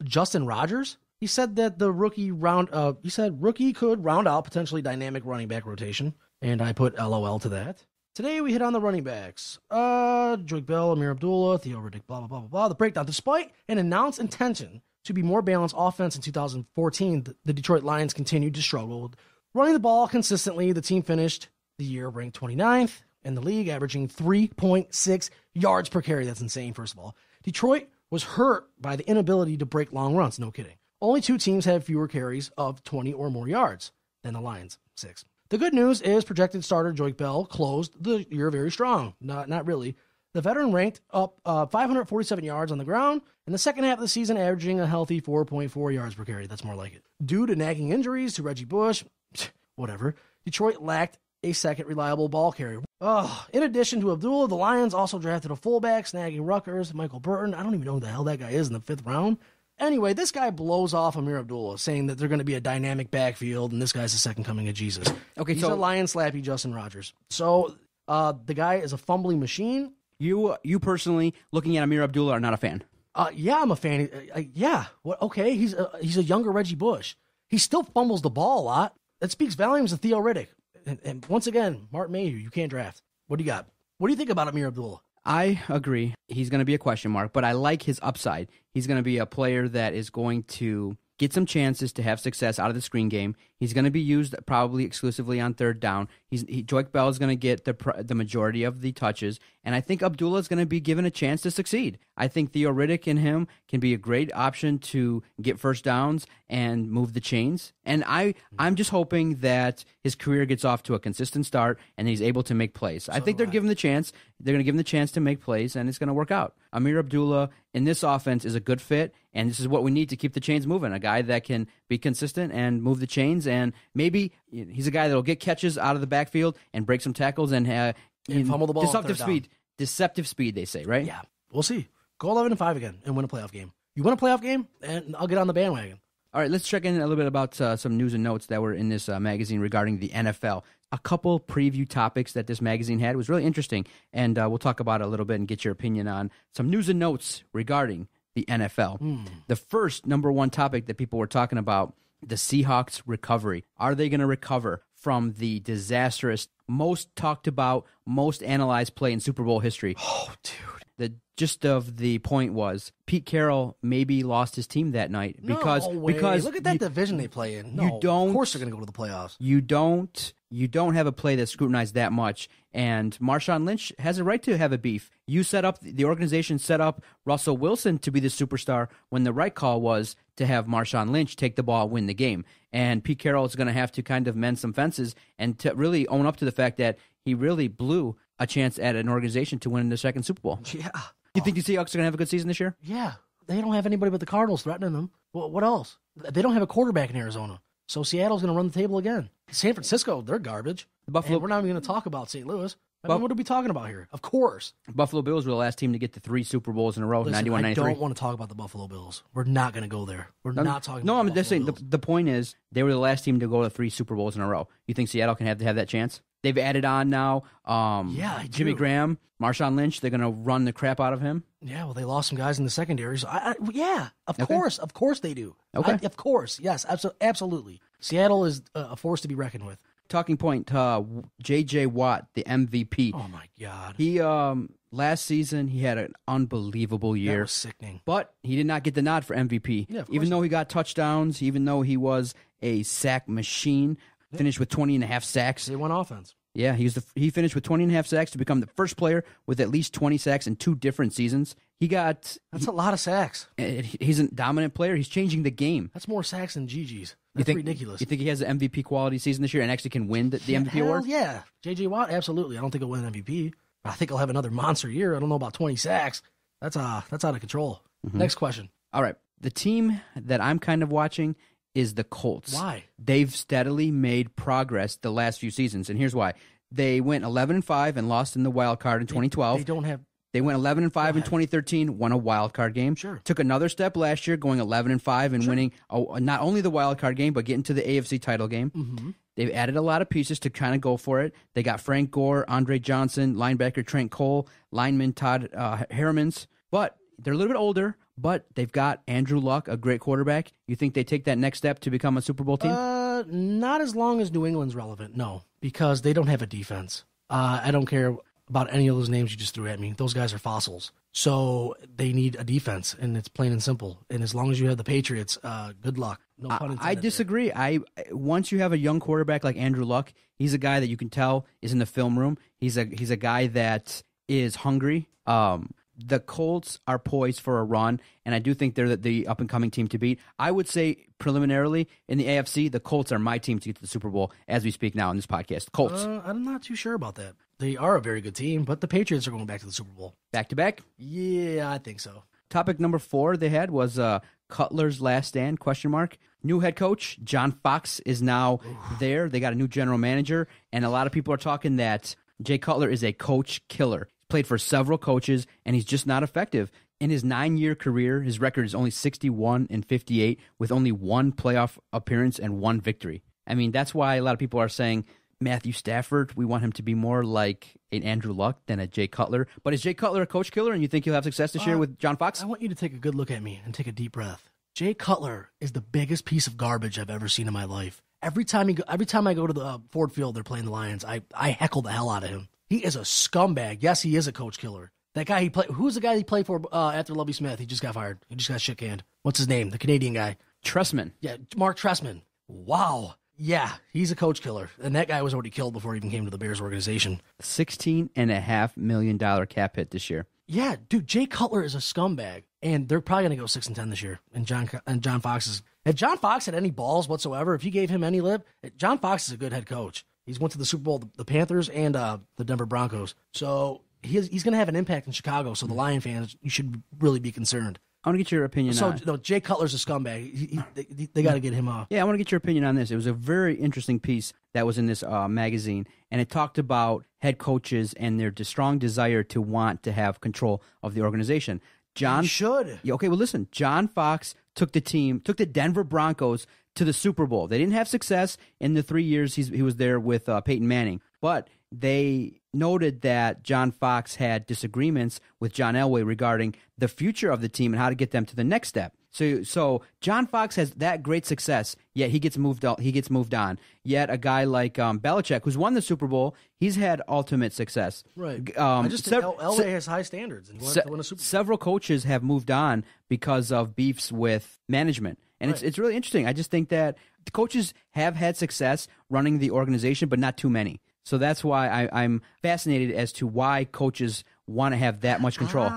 Justin Rogers. He said that the rookie round uh he said rookie could round out potentially dynamic running back rotation, and I put LOL to that. Today we hit on the running backs. Uh Joique Bell, Ameer Abdullah, Theo Riddick, blah blah blah blah blah. The breakdown. Despite an announced intention to be more balanced offense in 2014, the- the Detroit Lions continued to struggle running the ball consistently. The team finished the year ranked 29th in the league, averaging 3.6 yards per carry. That's insane, first of all. Detroit was hurt by the inability to break long runs. No kidding. Only two teams had fewer carries of 20 or more yards than the Lions, six. The good news is projected starter Joique Bell closed the year very strong. Not, not really. The veteran ranked up uh, 547 yards on the ground in the second half of the season, averaging a healthy 4.4 yards per carry. That's more like it. Due to nagging injuries to Reggie Bush, whatever, Detroit lacked a second reliable ball carrier. Oh, in addition to Abdullah, the Lions also drafted a fullback, snagging Rutgers, Michael Burton. I don't even know who the hell that guy is in the fifth round. Anyway, this guy blows off Ameer Abdullah, saying that they're going to be a dynamic backfield, and this guy's the second coming of Jesus. Okay, He's so- a lion slappy Justin Rogers. So uh, the guy is a fumbling machine. You, you personally, looking at Ameer Abdullah, are not a fan. Uh, yeah, I'm a fan. Uh, uh, yeah, what? Okay, he's a, he's a younger Reggie Bush. He still fumbles the ball a lot. That speaks volumes to Theo Riddick. And, and once again, Martin Mayhew, you can't draft. What do you got? What do you think about Ameer Abdullah? I agree. He's going to be a question mark, but I like his upside. He's going to be a player that is going to get some chances to have success out of the screen game. He's going to be used probably exclusively on third down. He's he, Joique Bell is going to get the the majority of the touches, and I think Abdullah is going to be given a chance to succeed. I think Theo Riddick and him can be a great option to get first downs and move the chains. And I I'm just hoping that his career gets off to a consistent start and he's able to make plays. I think they're giving the chance. They're going to give him the chance to make plays, and it's going to work out. Ameer Abdullah in this offense is a good fit, and this is what we need to keep the chains moving. A guy that can be consistent and move the chains, and maybe he's a guy that'll get catches out of the backfield and break some tackles and, uh, And fumble the ball Deceptive speed. Deceptive speed, they say, right? Yeah, we'll see. Go 11 and 5 again and win a playoff game. You win a playoff game, and I'll get on the bandwagon. All right, let's check in a little bit about uh, some news and notes that were in this uh, magazine regarding the NFL. A couple preview topics that this magazine had was really interesting, and uh, we'll talk about it a little bit and get your opinion on some news and notes regarding the NFL. The first number one topic that people were talking about the Seahawks recovery. Are they going to recover from the disastrous, most talked about, most analyzed play in Super Bowl history? Oh, dude. the gist of the point was Pete Carroll maybe lost his team that night because no because look at that you, division they play in. No, you don't- Of course, they're going to go to the playoffs. you don't you don't have a play that's scrutinized that much and Marshawn Lynch has a right to have a beef. You set up the organization set up Russell Wilson to be the superstar when the right call was to have Marshawn Lynch take the ball win the game. And Pete Carroll is going to have to kind of mend some fences and to really own up to the fact that he really blew a chance at an organization to win the second Super Bowl. Yeah, You think the Seahawks are going to have a good season this year? yeah. They don't have anybody but the Cardinals threatening them. What, what else? They don't have a quarterback in Arizona, so Seattle's going to run the table again. San Francisco, they're garbage. The Buffalo- And we're not even going to talk about St. Louis. I mean, what are we talking about here? Of course. Buffalo Bills were the last team to get to three Super Bowls in a row, Listen, 91 I 93. don't want to talk about the Buffalo Bills. We're not going to go there. We're not talking. No, about I'm the just saying the, Bills. the point is they were the last team to go to three Super Bowls in a row. You think Seattle can have to have that chance? They've added on now um, Yeah, I Jimmy do. Graham, Marshawn Lynch. They're going to run the crap out of him. Yeah, well, they lost some guys in the secondary. So I, I, yeah, of course, of course they do. Okay. I- of course, yes, abso- absolutely. Seattle is a force to be reckoned with. Talking point, uh, J.J. Watt, the MVP. Oh my god, He um last season he had an unbelievable that year. was sickening. But he did not get the nod for MVP. Yeah, even though he got touchdowns, even though he was a sack machine, finished with 20 and a half sacks. They won offense. Yeah, he was the, he finished with 20 and a half sacks to become the first player with at least 20 sacks in two different seasons. He got That's a lot of sacks. eh, he's a dominant player. He's changing the game. That's more sacks than Gigi's. You That's think ridiculous. You think he has an MVP quality season this year and actually can win the, the MVP Hell award? Yeah, JJ Watt, absolutely. I don't think he'll win an MVP. I think he'll have another monster year. I don't know about 20 sacks. That's uh that's out of control. Mm-hmm. Next question. All right. The team that I'm kind of watching is the Colts. Why? They've steadily made progress the last few seasons, and here's why. They went 11 and 5 and lost in the wild card in 2012. They don't have They went 11 and 5 in 2013, won a wild card game. Sure. Took another step last year, going 11 and 5 and winning a, not only the wild card game, but getting to the AFC title game. Mm-hmm. They've added a lot of pieces to kind of go for it. They got Frank Gore, Andre Johnson, linebacker Trent Cole, lineman Todd uh, Herremans. But they're a little bit older, but they've got Andrew Luck, a great quarterback. You think they take that next step to become a Super Bowl team? Uh, not as long as New England's relevant, no, because they don't have a defense. Uh, I don't care about any of those names you just threw at me. Those guys are fossils. So they need a defense, and it's plain and simple. And as long as you have the Patriots, uh, good luck. No pun I, intended. I there. disagree. I once you have a young quarterback like Andrew Luck, he's a guy that you can tell is in the film room. He's a he's a guy that is hungry. Um, the Colts are poised for a run, and I do think they're the, the up and coming team to beat. I would say preliminarily in the AFC, the Colts are my team to get to the Super Bowl as we speak now in this podcast. Colts Uh, I'm not too sure about that. They are a very good team, but the Patriots are going back to the Super Bowl. back to back. Yeah, I think so. Topic number four they had was uh, Cutler's last stand? Question mark. New head coach John Fox is now there. They got a new general manager, and a lot of people are talking that Jay Cutler is a coach killer. Played for several coaches, and he's just not effective. In his nine-year career, his record is only 61 and 58, with only one playoff appearance and one victory. I mean, that's why a lot of people are saying Matthew Stafford, we want him to be more like an Andrew Luck than a Jay Cutler. But is Jay Cutler a coach killer, and you think he'll have success this year Uh, with John Fox? I want you to take a good look at me and take a deep breath. Jay Cutler is the biggest piece of garbage I've ever seen in my life. Every time he go, every time I go to the uh, Ford Field, they're playing the Lions. I I heckle the hell out of him. He is a scumbag. Yes, he is a coach killer. That guy he played. Who's the guy he played for uh, after Lovie Smith? He just got fired. He just got shit canned. What's his name? The Canadian guy. Trestman. Yeah, Mark Trestman. Wow. Yeah, he's a coach killer, and that guy was already killed before he even came to the Bears organization. Sixteen and a half million dollar cap hit this year. Yeah, dude, Jay Cutler is a scumbag, and they're probably gonna go six and ten this year. And John and John Fox is. If John Fox had any balls whatsoever, if you gave him any lip, John Fox is a good head coach. He's went to the Super Bowl, the, the Panthers and uh, the Denver Broncos. So he's he's gonna have an impact in Chicago. So the Lion fans, you should really be concerned. I want to get your opinion So on. no, Jay Cutler's a scumbag. He, he, they, they got to get him uh, off. Yeah, I want to get your opinion on this. It was a very interesting piece that was in this uh, magazine, and it talked about head coaches and their strong desire to want to have control of the organization. John He should. Yeah, okay, well, listen. John Fox took the team, took the Denver Broncos to the Super Bowl. They didn't have success in the three years he was there with uh, Peyton Manning, but they noted that John Fox had disagreements with John Elway regarding the future of the team and how to get them to the next step. So, so John Fox has that great success, yet he gets moved. On, he gets moved on. Yet a guy like um, Belichick, who's won the Super Bowl, he's had ultimate success. Right. Um, I just think sev- El- se- has high standards and Se- win a Super Bowl. several coaches have moved on because of beefs with management. And it's, it's really interesting. I just think that the coaches have had success running the organization, but not too many. So that's why I, I'm fascinated as to why coaches want to have that much control.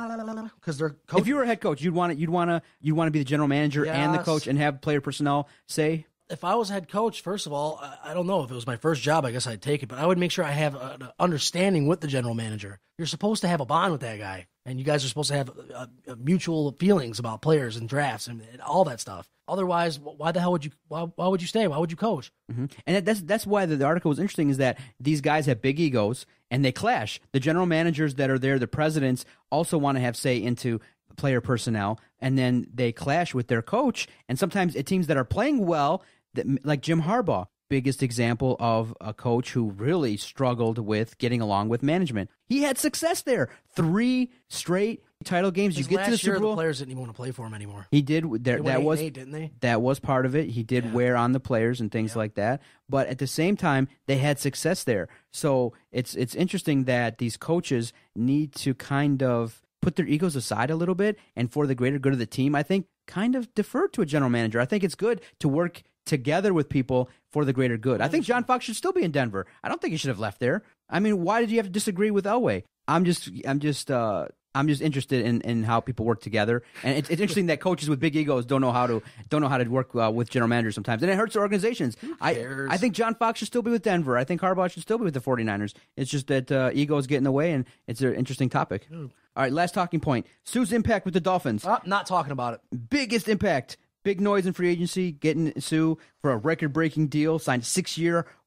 because they're coach- If you were a head coach, you'd want to you'd want to you'd want to be the general manager and the coach and have player personnel say if I was head coach, first of all, I, I don't know if it was my first job. I guess I'd take it, but I would make sure I have an understanding with the general manager. You're supposed to have a bond with that guy, and you guys are supposed to have uh, uh, mutual feelings about players and drafts and, and all that stuff. Otherwise, why the hell would you? Why, why would you stay? Why would you coach? Mm-hmm. And that's that's why the, the article was interesting is that these guys have big egos and they clash. The general managers that are there, the presidents, also want to have say into player personnel, and then they clash with their coach. And sometimes it teams that are playing well, that, like Jim Harbaugh, biggest example of a coach who really struggled with getting along with management. He had success there, three straight title games. You get to the Super the Bowl. players didn't even want to play for him anymore. He did. There, that was eight, didn't they? that was part of it. He did wear on the players and things like that. But at the same time, they had success there. So it's it's interesting that these coaches need to kind of put their egos aside a little bit and for the greater good of the team, I think kind of defer to a general manager. I think it's good to work together with people for the greater good. I think John Fox should still be in Denver. I don't think he should have left there. I mean, why did you have to disagree with Elway? I'm just I'm just uh I'm just interested in, in how people work together, and it's, it's interesting that coaches with big egos don't know how to don't know how to work uh, with general managers sometimes, and it hurts organizations. I cares? I think John Fox should still be with Denver. I think Harbaugh should still be with the 49ers. It's just that uh, egos get in the way, and it's an interesting topic. All right, last talking point: Suh's impact with the Dolphins. Uh, not talking about it. biggest impact. Big noise in free agency, getting Suh for a record-breaking deal, signed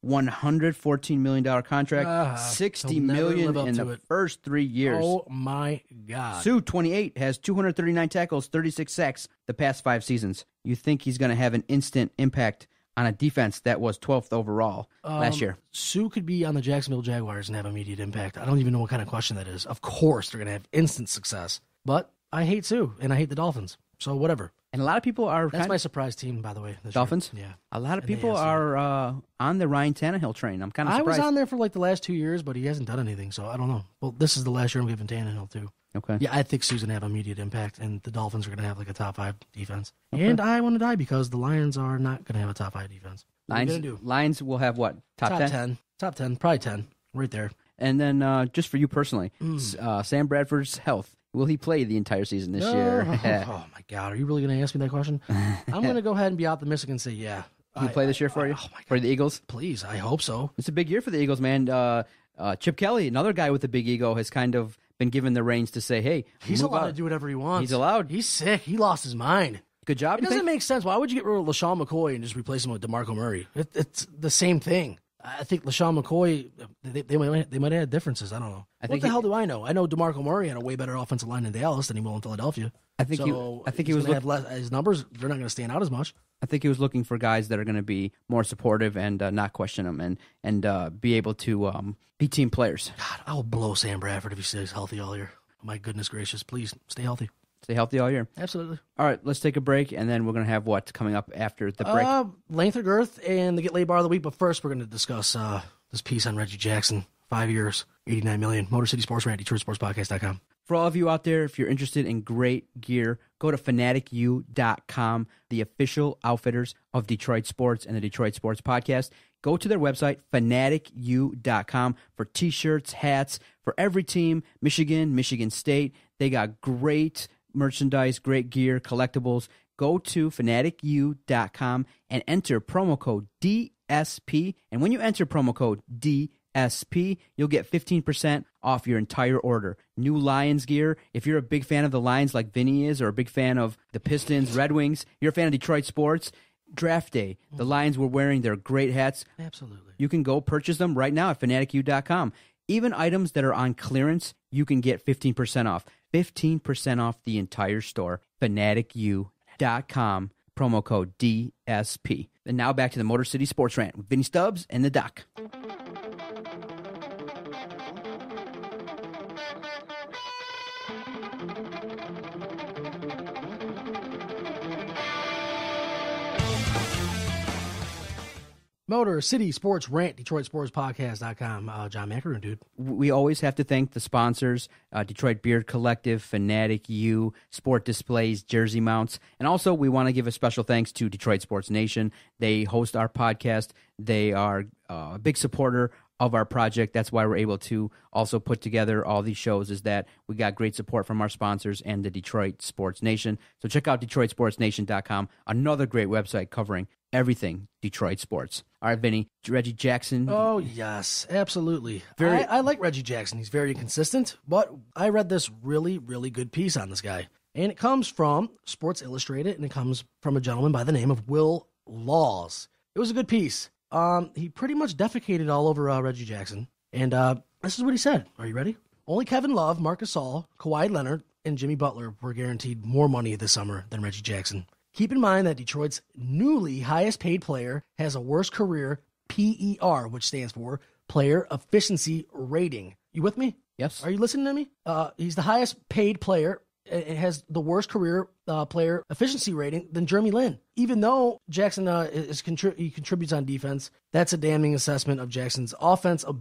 one hundred fourteen million dollar contract, Ah, sixty he'll never million live up in the it. first three years. Oh my god. Suh, twenty-eight, has two hundred thirty-nine tackles, thirty-six sacks the past five seasons. You think he's going to have an instant impact on a defense that was twelfth overall last year? Suh could be on the Jacksonville Jaguars and have immediate impact. I don't even know what kind of question that is. Of course, they're going to have instant success. But I hate Suh and I hate the Dolphins. So whatever. And a lot of people are That's my surprise team, by the way. year. Dolphins. Yeah. a lot of And people are uh, on the Ryan Tannehill train. I'm kind of I was on there for like the last two years, but he hasn't done anything, so I don't know. Well, this is the last year I'm giving Tannehill too. Okay. Yeah, I think Suh's gonna have immediate impact, and the Dolphins are gonna have like a top five defense. And I want to die because the Lions are not gonna have a top five defense. What Lions? Lions will have what top, Top 10? ten, top ten, probably ten, right there. And then uh, just for you personally, s- uh, Sam Bradford's health. Will he play the entire season this year? Oh, my God, are you really gonna ask me that question? I'm gonna go ahead and be optimistic and say yeah. He'll play this year for you? Oh For the Eagles? please, I hope so. It's a big year for the Eagles, man. Uh, uh, Chip Kelly, another guy with a big ego, has kind of been given the reins to say, hey, He's allowed out. to do whatever he wants. He's allowed. He's sick. He lost his mind. Good job. It doesn't think? make sense. Why would you get rid of LeSean McCoy and just replace him with DeMarco Murray? It, it's the same thing. I think LeSean McCoy, they, they might they might have differences. I don't know. I what think the he- hell do I know? I know DeMarco Murray had a way better offensive line in Dallas than he will in Philadelphia. I think he- so I think he was have less, his numbers. They're not going to stand out as much. I think he was looking for guys that are going to be more supportive and uh, not question him and and uh, be able to um, be team players. God, I'll blow Sam Bradford if he stays healthy all year. My goodness gracious, please stay healthy. Stay healthy all year. Absolutely. All right, let's take a break, and then we're going to have what coming up after the break. Uh, length of girth and the get laid bar of the week. But first, we're going to discuss uh, this piece on Reggie Jackson. Five years, 89 million. Motor City Sports Rant, DetroitSportsPodcast.com. For all of you out there, if you're interested in great gear, go to fanaticu.com, the official outfitters of Detroit Sports and the Detroit Sports Podcast. Go to their website, fanaticu.com, for t shirts, hats, for every team Michigan, Michigan State. They got great merchandise, great gear, collectibles. Go to fanaticu.com and enter promo code DSP. And when you enter promo code DSP, you'll get 15% off your entire order. New Lions gear. If you're a big fan of the Lions like Vinny is, or a big fan of the Pistons, Red Wings, you're a fan of Detroit sports, draft day. The Lions were wearing their great hats. Absolutely. You can go purchase them right now at fanaticu.com. Even items that are on clearance, you can get 15% off. 15% off the entire store. fanaticu.com. Promo code DSP. And now back to the Motor City Sports Rant with Vinny Stubbs and the Doc. Motor City Sports Rant, DetroitSportsPodcast.com. Uh, John Macaroon, dude. we always have to thank the sponsors uh, Detroit Beard Collective, Fanatic U, Sport Displays, Jersey Mounts. And also, we want to give a special thanks to Detroit Sports Nation. They host our podcast, they are uh, a big supporter of our project. That's why we're able to also put together all these shows, is that we got great support from our sponsors and the Detroit Sports Nation. So check out DetroitSportsNation.com, another great website covering everything Detroit sports. All right, Vinny, Reggie Jackson. Oh, yes, absolutely. Very- I, I like Reggie Jackson. He's very inconsistent, but I read this really, really good piece on this guy. And it comes from Sports Illustrated, and it comes from a gentleman by the name of Will Laws. It was a good piece. Um, he pretty much defecated all over uh, Reggie Jackson. And uh, this is what he said. Are you ready? Only Kevin Love, Marc Gasol, Kawhi Leonard, and Jimmy Butler were guaranteed more money this summer than Reggie Jackson. Keep in mind that Detroit's newly highest paid player has a worse career PER, which stands for Player Efficiency Rating. You with me? Yes. Are you listening to me? Uh, he's the highest paid player. It has the worst career uh, player efficiency rating than Jeremy Lin. Even though Jackson uh, is contri- he contributes on defense, that's a damning assessment of Jackson's offense uh,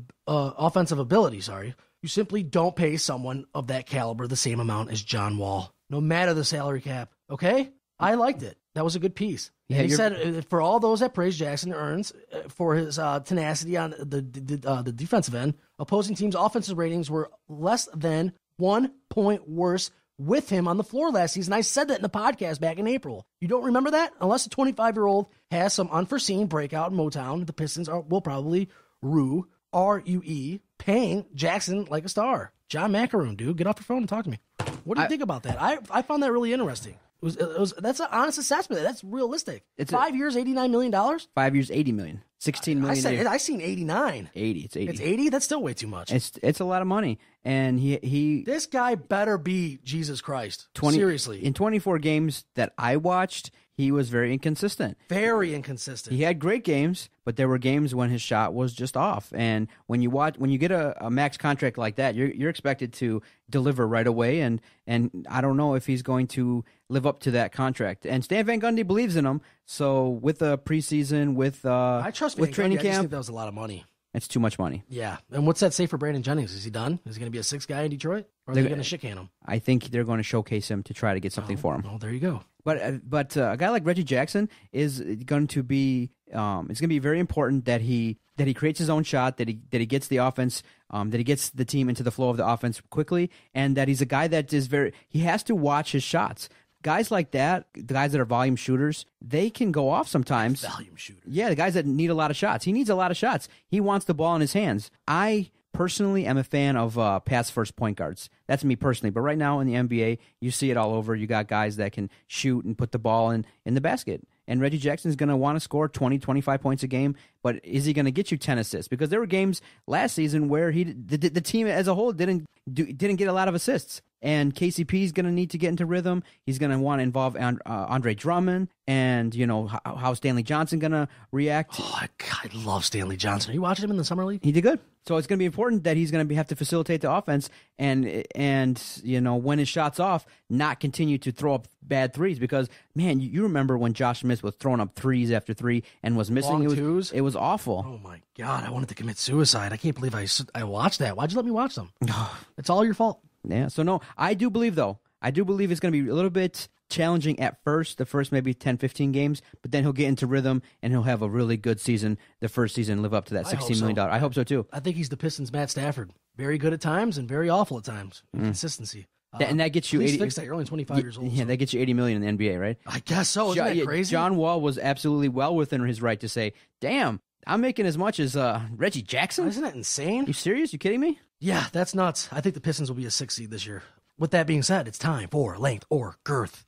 offensive ability. Sorry, you simply don't pay someone of that caliber the same amount as John Wall, no matter the salary cap. Okay, I liked it. That was a good piece. Yeah, And he said uh, for all those that praise Jackson earns uh, for his uh, tenacity on the the, uh, the defensive end, opposing teams' offensive ratings were less than one point worse with him on the floor last season. I said that in the podcast back in April. You don't remember that? Unless a 25 year old has some unforeseen breakout in Motown, the Pistons are, will probably rue, R U E, paying Jackson like a star. John Macaroon, dude, get off your phone and talk to me. What do you I- think about that? I, I found that really interesting. It was, it was that's an honest assessment. That's realistic. It's a- Five years, eighty nine million dollars. Five years, eighty million. Sixteen I million. said year. I seen eighty nine. eighty. It's eighty. It's eighty. That's still way too much. It's it's a lot of money, and he he this guy better be Jesus Christ. 20, Seriously, in twenty four games that I watched, he was very inconsistent. very inconsistent. He had great games, but there were games when his shot was just off. And when you watch, when you get a, a max contract like that, you're you're expected to deliver right away. And and I don't know if he's going to live up to that contract. And Stan Van Gundy believes in him. So with the preseason, with uh, I trust with Van training Gundy. I just think camp, that was a lot of money. it's too much money. Yeah. And what's that say for Brandon Jennings? Is he done? Is he going to be a six guy in Detroit? Or are they They're- going to shit can him? I think they're going to showcase him to try to get something for him. Oh, there you go. But uh, but uh, a guy like Reggie Jackson is going to be um, it's going to be very important that he that he creates his own shot, that he that he gets the offense, um, that he gets the team into the flow of the offense quickly, and that he's a guy that is very he has to watch his shots. Guys like that, the guys that are volume shooters, they can go off sometimes. Volume shooter. Yeah, the guys that need a lot of shots. He needs a lot of shots. He wants the ball in his hands. I personally am a fan of uh, pass first point guards. That's me personally. But right now in the NBA, you see it all over. You got guys that can shoot and put the ball in, in the basket. And Reggie Jackson's going to want to score 20, 25 points a game, but is he going to get you 10 assists? Because there were games last season where he the, the team as a whole didn't do, didn't get a lot of assists. And KCP is going to need to get into rhythm. He's going to want to involve And- uh, Andre Drummond, and you know how, how Stanley Johnson going to react. Oh, I, God, I love Stanley Johnson. Are you watching him in the summer league? He did good. So it's going to be important that he's going to have to facilitate the offense and and you know when his shots off, not continue to throw up bad threes because man, you, you remember when Josh Smith was throwing up threes after three and was missing Long it was, twos? It was awful. Oh my God, I wanted to commit suicide. I can't believe I I watched that. Why'd you let me watch them? it's all your fault. Yeah. So no, I do believe though. I do believe it's going to be a little bit challenging at first, the first maybe 10, 15 games, but then he'll get into rhythm and he'll have a really good season the first season, live up to that sixteen million dollar. so. I hope so too. I think he's the Pistons' Matt Stafford. Very good at times and very awful at times. Consistency. Uh, That- and that gets you 80 fix that. You're only 25 years old. Yeah, so- that gets you eighty million in the NBA, right? I guess so. Isn't Jo- that crazy? John Wall was absolutely well within his right to say, "Damn, I'm making as much as uh, Reggie Jackson." Isn't that insane? You serious? You kidding me? Yeah, that's nuts. I think the Pistons will be a six seed this year. With that being said, it's time for length or girth.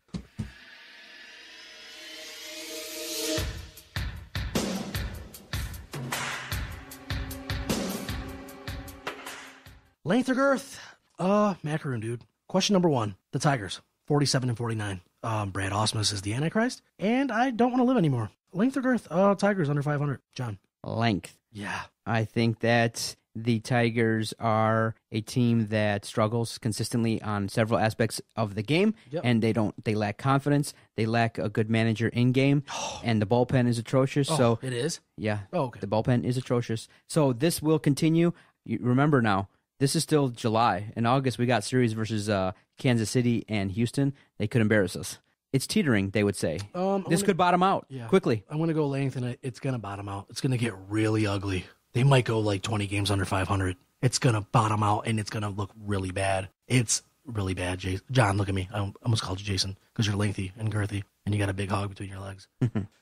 Length or girth? Uh, macaroon, dude. Question number one: The Tigers, forty-seven and forty-nine. Um, Brad Ausmus is the Antichrist, and I don't want to live anymore. Length or girth? Uh, Tigers under five hundred. John. Length. Yeah. I think that the Tigers are a team that struggles consistently on several aspects of the game, Yep. and they don't. They lack confidence. They lack a good manager in game, and the bullpen is atrocious. so oh, it is. Yeah. Oh, okay. The bullpen is atrocious. So this will continue. You remember now, this is still July. In August, we got series versus uh, Kansas City and Houston. They could embarrass us. It's teetering, they would say. Um, this I'm could bottom out Yeah. quickly. I'm going to go length, and it- it's going to bottom out. It's going to get really ugly. They might go like 20 games under 500. It's going to bottom out, and it's going to look really bad. It's really bad, Jason. John, look at me. I almost called you Jason because you're lengthy and girthy, and you got a big hog between your legs.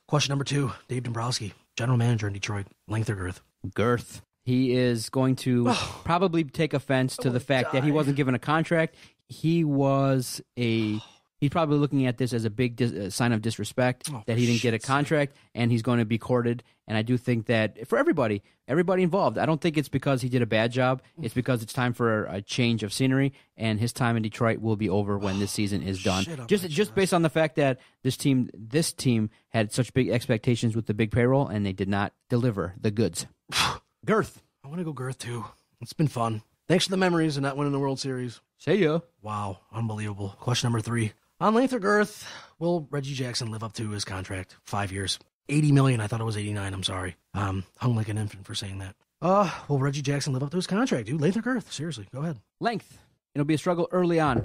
Question number two Dave Dombrowski, general manager in Detroit. Length or girth? Girth. He is going to probably take offense to the fact that he wasn't given a contract. He was a. He's probably looking at this as a big dis- uh, sign of disrespect Oh, that he didn't get a sake. contract, and he's going to be courted. And I do think that for everybody, everybody involved, I don't think it's because he did a bad job. It's because it's time for a change of scenery, and his time in Detroit will be over when this season is done. Just just based on the fact that this team, this team had such big expectations with the big payroll, and they did not deliver the goods. Girth. I want to go girth too. It's been fun. Thanks for the memories and not winning the World Series. Say ya. Wow, unbelievable. Question number three. On length or girth, will Reggie Jackson live up to his contract? Five years. 80 million. I thought it was 89. I'm sorry. Um, hung like an infant for saying that. Uh, will Reggie Jackson live up to his contract, dude? Length or girth? Seriously, go ahead. Length. It'll be a struggle early on.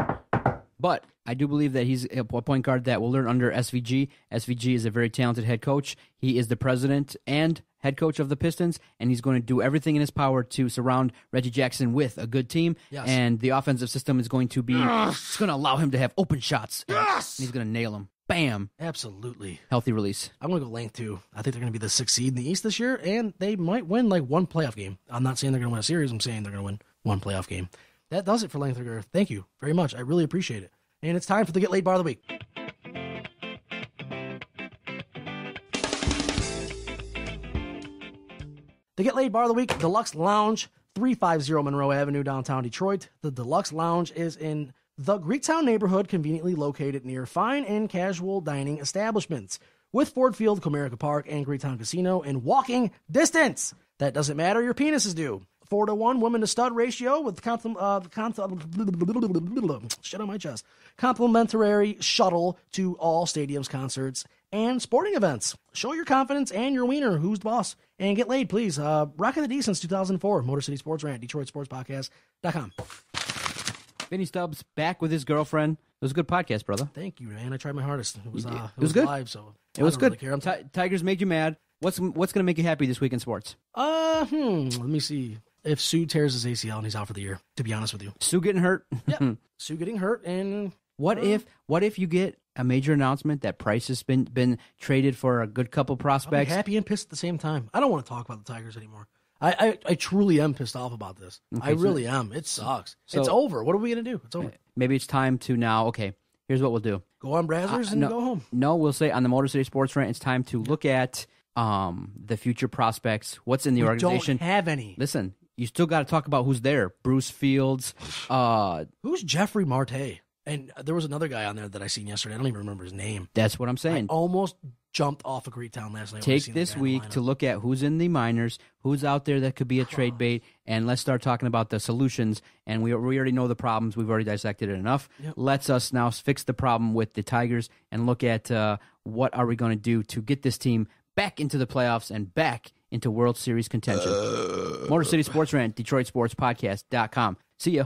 But I do believe that he's a point guard that will learn under SVG. SVG is a very talented head coach. He is the president and head coach of the Pistons, and he's going to do everything in his power to surround Reggie Jackson with a good team. Yes. And the offensive system is going to be it's going to allow him to have open shots. And he's going to nail them. Bam. Absolutely. Healthy release. I'm going to go length too. I think they're going to be the sixth seed in the East this year, and they might win like one playoff game. I'm not saying they're going to win a series. I'm saying they're going to win one playoff game. That does it for length of girth. Thank you very much. I really appreciate it. And it's time for the Get Laid Bar of the Week. The Get Laid Bar of the Week, Deluxe Lounge, 350 Monroe Avenue, downtown Detroit. The Deluxe Lounge is in the Greektown neighborhood, conveniently located near fine and casual dining establishments with Ford Field, Comerica Park, and Greektown Casino in walking distance. That doesn't matter, your penis is due. Four to one woman to stud ratio with compl- uh, compl- shit on my chest. Complimentary shuttle to all stadiums, concerts, and sporting events. Show your confidence and your wiener. Who's the boss? And get laid, please. Uh, Rockin' the D since 2004. Motor City Sports Rant, DetroitSportsPodcast.com. Vinny Stubbs back with his girlfriend. It was a good podcast, brother. Thank you, man. I tried my hardest. It was, uh, it, was good. live, so It was I don't good. Really Ti- Tigers made you mad. What's what's going to make you happy this week in sports? uh, hmm. Let me see. If Suh tears his ACL and he's out for the year, to be honest with you. Suh getting hurt. Yeah. Suh getting hurt and What if what if you get a major announcement that Price has been been traded for a good couple prospects? happy and pissed at the same time. I don't want to talk about the Tigers anymore. I, I, I truly am pissed off about this. I so- really am. It sucks. it's over. What are we gonna do? It's over. Maybe it's time to now. Okay, here's what we'll do. Go on Brazzers and no, go home. No, we'll say on the Motor City Sports Rant, it's time to look at um the future prospects. What's in the We organization? don't have any. Listen, you still got to talk about who's there. Bruce Fields. Uh, Who's Jefry Marte? And there was another guy on there that I seen yesterday. I don't even remember his name. that's what I'm saying. Almost jumped off of Greektown last night. Take this guy in the week to look at who's in the minors, who's out there that could be a trade bait, and let's start talking about the solutions. And we, we already know the problems. We've already dissected it enough. Let's us now fix the problem with the Tigers and look at uh, what are we going to do to get this team back into the playoffs and back into World Series contention. Motor City Sports Rant, DetroitSportsPodcast.com. See ya.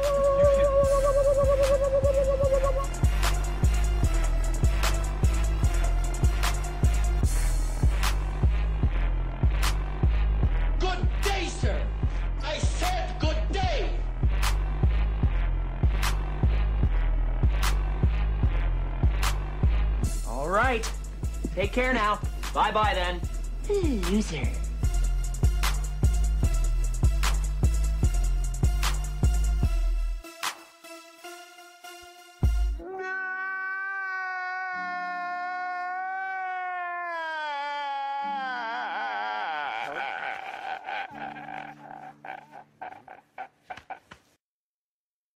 Take care now. Bye bye then. Loser.